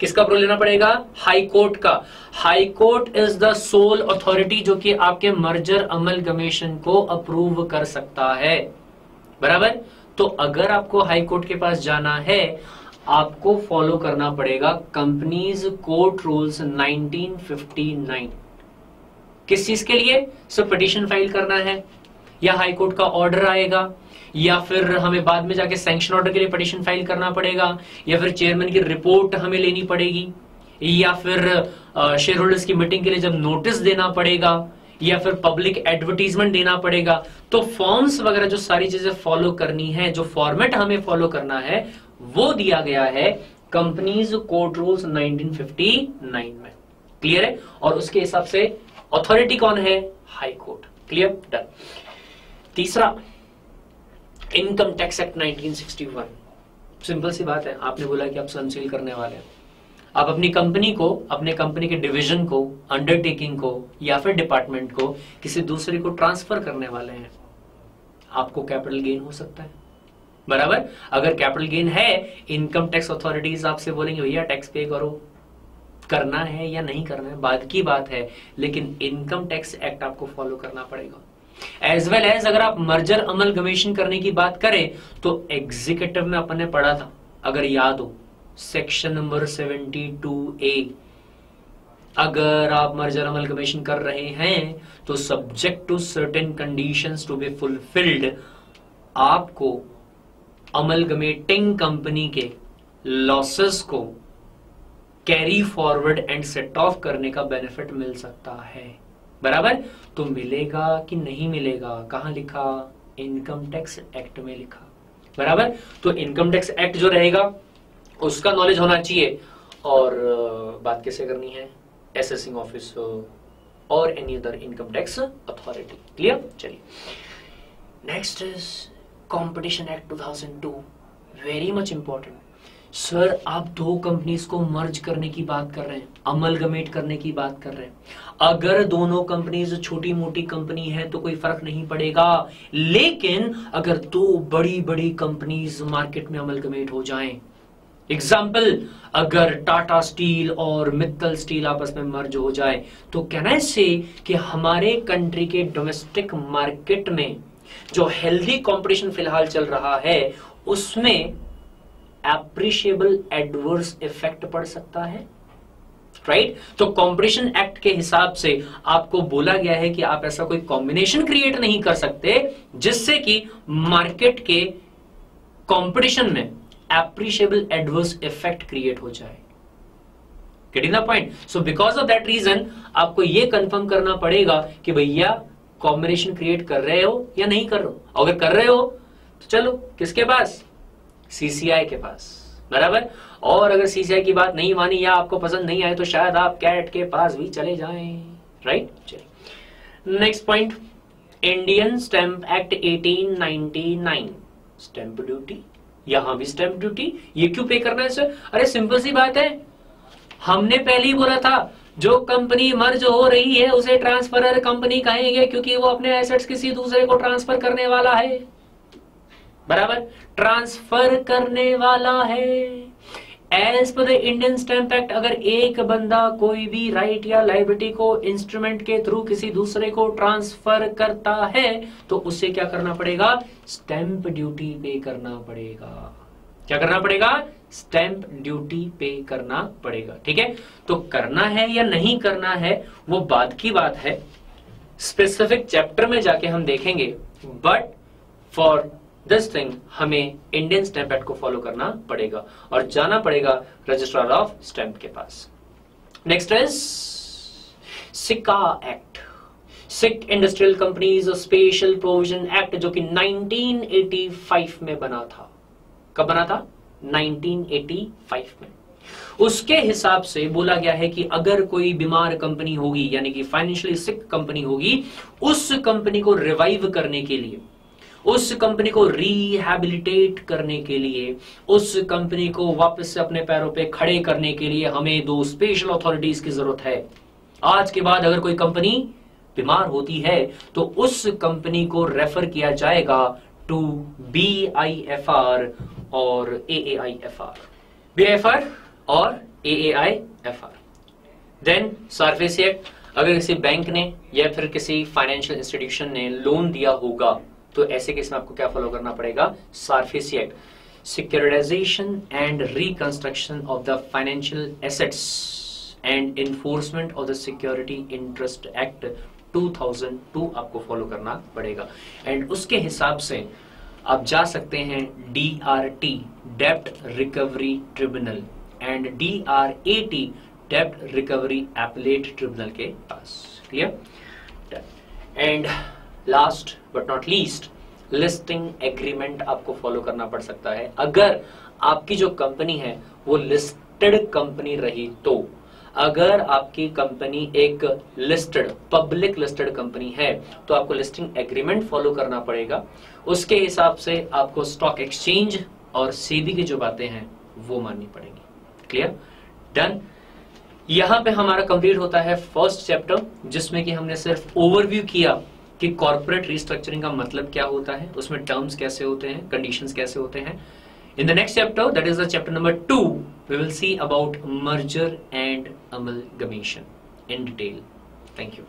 किसका अप्रूवल लेना पड़ेगा? हाई कोर्ट का। High court is the sole authority जो कि आपके मर्जर अमलगमेशन को अप्रूव कर सकता है। बराबर? तो अगर आपको हाई कोर्ट के पास जाना है, आपको फॉलो करना पड़ेगा कंपनीज़ कोर्ट रूल्स 1959 किस चीज़ के लिए? सो पिटिशन फ़ाइल करना है। या हाई कोर्ट का ऑर्डर आएगा। या फिर हमें बाद में जाके सैंक्शन ऑर्डर के लिए पटिशन फ़ाइल करना पड़ेगा, या फिर चेयरमैन की रिपोर्ट हमें लेनी पड़ेगी, या फिर शेयर होल्डर्स की मीटिंग के लिए जब नोटिस देना पड़ेगा, या फिर पब्लिक एडवर्टीजमेंट देना पड़ेगा तो फॉर्म्स वगैरह जो सारी चीज़ें फॉलो करनी है, जो फॉर्मेट हमें फॉलो करना है, वो दिया गया है कंपनीज़ कोर्ट रूल्स 1959 में। क्लियर है? और उसके हिसाब से अथॉरिटी कौन है? हाई कोर्ट क्लियर डन तीसरा इनकम टैक्स एक्ट 1961 सिंपल सी बात है, आपने बोला कि आप संसील करने वाले हैं। आप अपनी कंपनी को, अपने कंपनी के डिवीज़न को अंडरटेकिंग को, या फिर डिपार्टमेंट को किसी दूसरे को ट्रांसफ़र करने वाले हैं। आपको कैपिटल गेन हो सकता है। बराबर? अगर कैपिटल गेन है इनकम टैक्स अथॉरिटीज आपसे बोलेंगे, भैया टैक्स पे करो। करना है या नहीं करना है, बाद की बात है, लेकिन इनकम टैक्स एक्ट आपको फॉलो करना पड़ेगा। एज वेल एज अगर आप मर्जर अमल गमेशन करने की बात करें तो एग्जीक्यूटिव में अपन ने पढ़ा था, अगर याद हो सेक्शन नंबर 72 ए अगर आप मर्जर अमल कमीशन कर रहे हैं तो subject to certain conditions to be fulfilled आपको अमलगमेटिंग कंपनी के लॉसेस को carry forward and set off करने का बेनिफिट मिल सकता है। बराबर? तो मिलेगा कि नहीं मिलेगा? कहाँ लिखा? इनकम टैक्स एक्ट में लिखा। बराबर? तो इनकम टैक्स एक्ट जो रहेगा, उसका नॉलेज होना चाहिए। और बात कैसे करनी है? एसेसिंग ऑफ़िस और any other income tax authority clear चलिए। Next is competition act 2002 very much important sir आप दो कंपनीज़ को मर्ज करने की बात कर रहे हैं अमलगमेट करने की बात कर रहे हैं। अगर दोनों कंपनीज़ छोटी मोटी कंपनी है तो कोई फ़र्क नहीं पड़ेगा। लेकिन अगर दो बड़ी बड़ी कंपनीज़ मार्केट में अमलगमेट हो जाएँ एग्ज़ाम्पल अगर टाटा स्टील और मित्तल स्टील आपस में मर्ज हो जाए तो कहना से कि हमारे कंट्री के डोमेस्टिक मार्केट में जो हेल्दी कंपटीशन फ़िलहाल चल रहा है, उसमें एप्रिशिएबल एडवर्स इफ़ेक्ट पड़ सकता है राइट right? तो कॉम्पिटिशन एक्ट के हिसाब से आपको बोला गया है कि आप ऐसा कोई कॉम्बिनेशन क्रिएट नहीं कर सकते, जिससे कि मार्केट के कंपटीशन में appreciable adverse effect create हो जाए। Getting the point so because of that reason आपको ये कंफर्म करना पड़ेगा कि भैया कॉम्बिनेशन क्रिएट कर रहे हो या नहीं कर रहे हो। अगर कर रहे हो तो चलो, किसके पास? सीसीआई के पास। बराबर? और अगर सीसीआई की बात नहीं मानी या आपको पसंद नहीं आए तो शायद आप कैट के पास भी चले जाएँ। राइट चलिए। Next point Indian stamp act 1899 stamp duty यहाँ भी स्टैंप ड्यूटी ये क्यों पे करना है सर अरे सिंपल सी बात है। हमने पहले ही बोला था, जो कंपनी मर्ज हो रही है, उसे ट्रांसफरर कंपनी कहेंगे, क्योंकि वो अपने एसेट्स किसी दूसरे को ट्रांसफ़र करने वाला है। बराबर? ट्रांसफ़र करने वाला है। As per the Indian stamp act अगर एक बंदा कोई भी राइट या लाइबिलिटी को इंस्ट्रूमेंट के थ्रू किसी दूसरे को ट्रांसफ़र करता है तो उससे क्या करना पड़ेगा? स्टैंप ड्यूटी पे करना पड़ेगा। क्या करना पड़ेगा? स्टैंप ड्यूटी पे करना पड़ेगा। ठीक है? तो करना है या नहीं करना है, वो बात की बात है। स्पेसिफिक चैप्टर में जाके हम देखेंगे। बट फॉर दिस थिंग हमें इंडियन स्टैंप एक्ट को फॉलो करना पड़ेगा और जाना पड़ेगा रजिस्ट्रार ऑफ़ स्टैंप के पास। Next is SICA act sick industrial companies special provision act जो कि 1985 में बना था। कब बना था? 1985 में। उसके हिसाब से बोला गया है कि अगर कोई बीमार कंपनी होगी, यानी कि फाइनेंशियली सिक कंपनी होगी, उस कंपनी को रिवाइव करने के लिए उस कंपनी को रिहेबिलिटेट करने के लिए, उस कंपनी को वापस से अपने पैरों पे खड़े करने के लिए हमें दो स्पेशल अथॉरिटीज की ज़रूरत है। आज के बाद अगर कोई कंपनी बीमार होती है तो उस कंपनी को रेफर किया जाएगा to B I F R और A A I F R B F R और A A I F R then SARFAESI act अगर किसी बैंक ने या फिर किसी फाइनेंशियल इंस्टीट्यूशन ने लोन दिया होगा तो ऐसे केस में आपको क्या फॉलो करना पड़ेगा? SARFAESI act securitisation and reconstruction of the financial assets and enforcement of the security interest act 2002 आपको फॉलो करना पड़ेगा। एंड उसके हिसाब से आप जा सकते हैं D R T dept recovery tribunal and D R A T dept recovery appellate tribunal के पास। Clear and last but not least listing agreement आपको फॉलो करना पड़ सकता है। अगर आपकी जो कंपनी है, वो लिस्टेड कंपनी रही तो अगर आपकी कंपनी एक लिस्टेड पब्लिक लिस्टेड कंपनी है तो आपको लिस्टिंग एग्रीमेंट फॉलो करना पड़ेगा। उसके हिसाब से आपको स्टॉक एक्सचेंज और सीबी की जो बातें हैं, वो माननी पड़ेगी। क्लियर डन यहाँ पे हमारा कंप्लीट होता है फ़र्स्ट चैप्टर जिसमें कि हमने सिर्फ़ ओवरव्यू किया। कि कॉर्पोरेट रिस्ट्रक्चरिंग का मतलब क्या होता है? उसमें टर्म्स कैसे होते हैं? कंडीशंस कैसे होते हैं? In the next chapter that is the chapter number two we will see about merger and amalgamation in detail thank you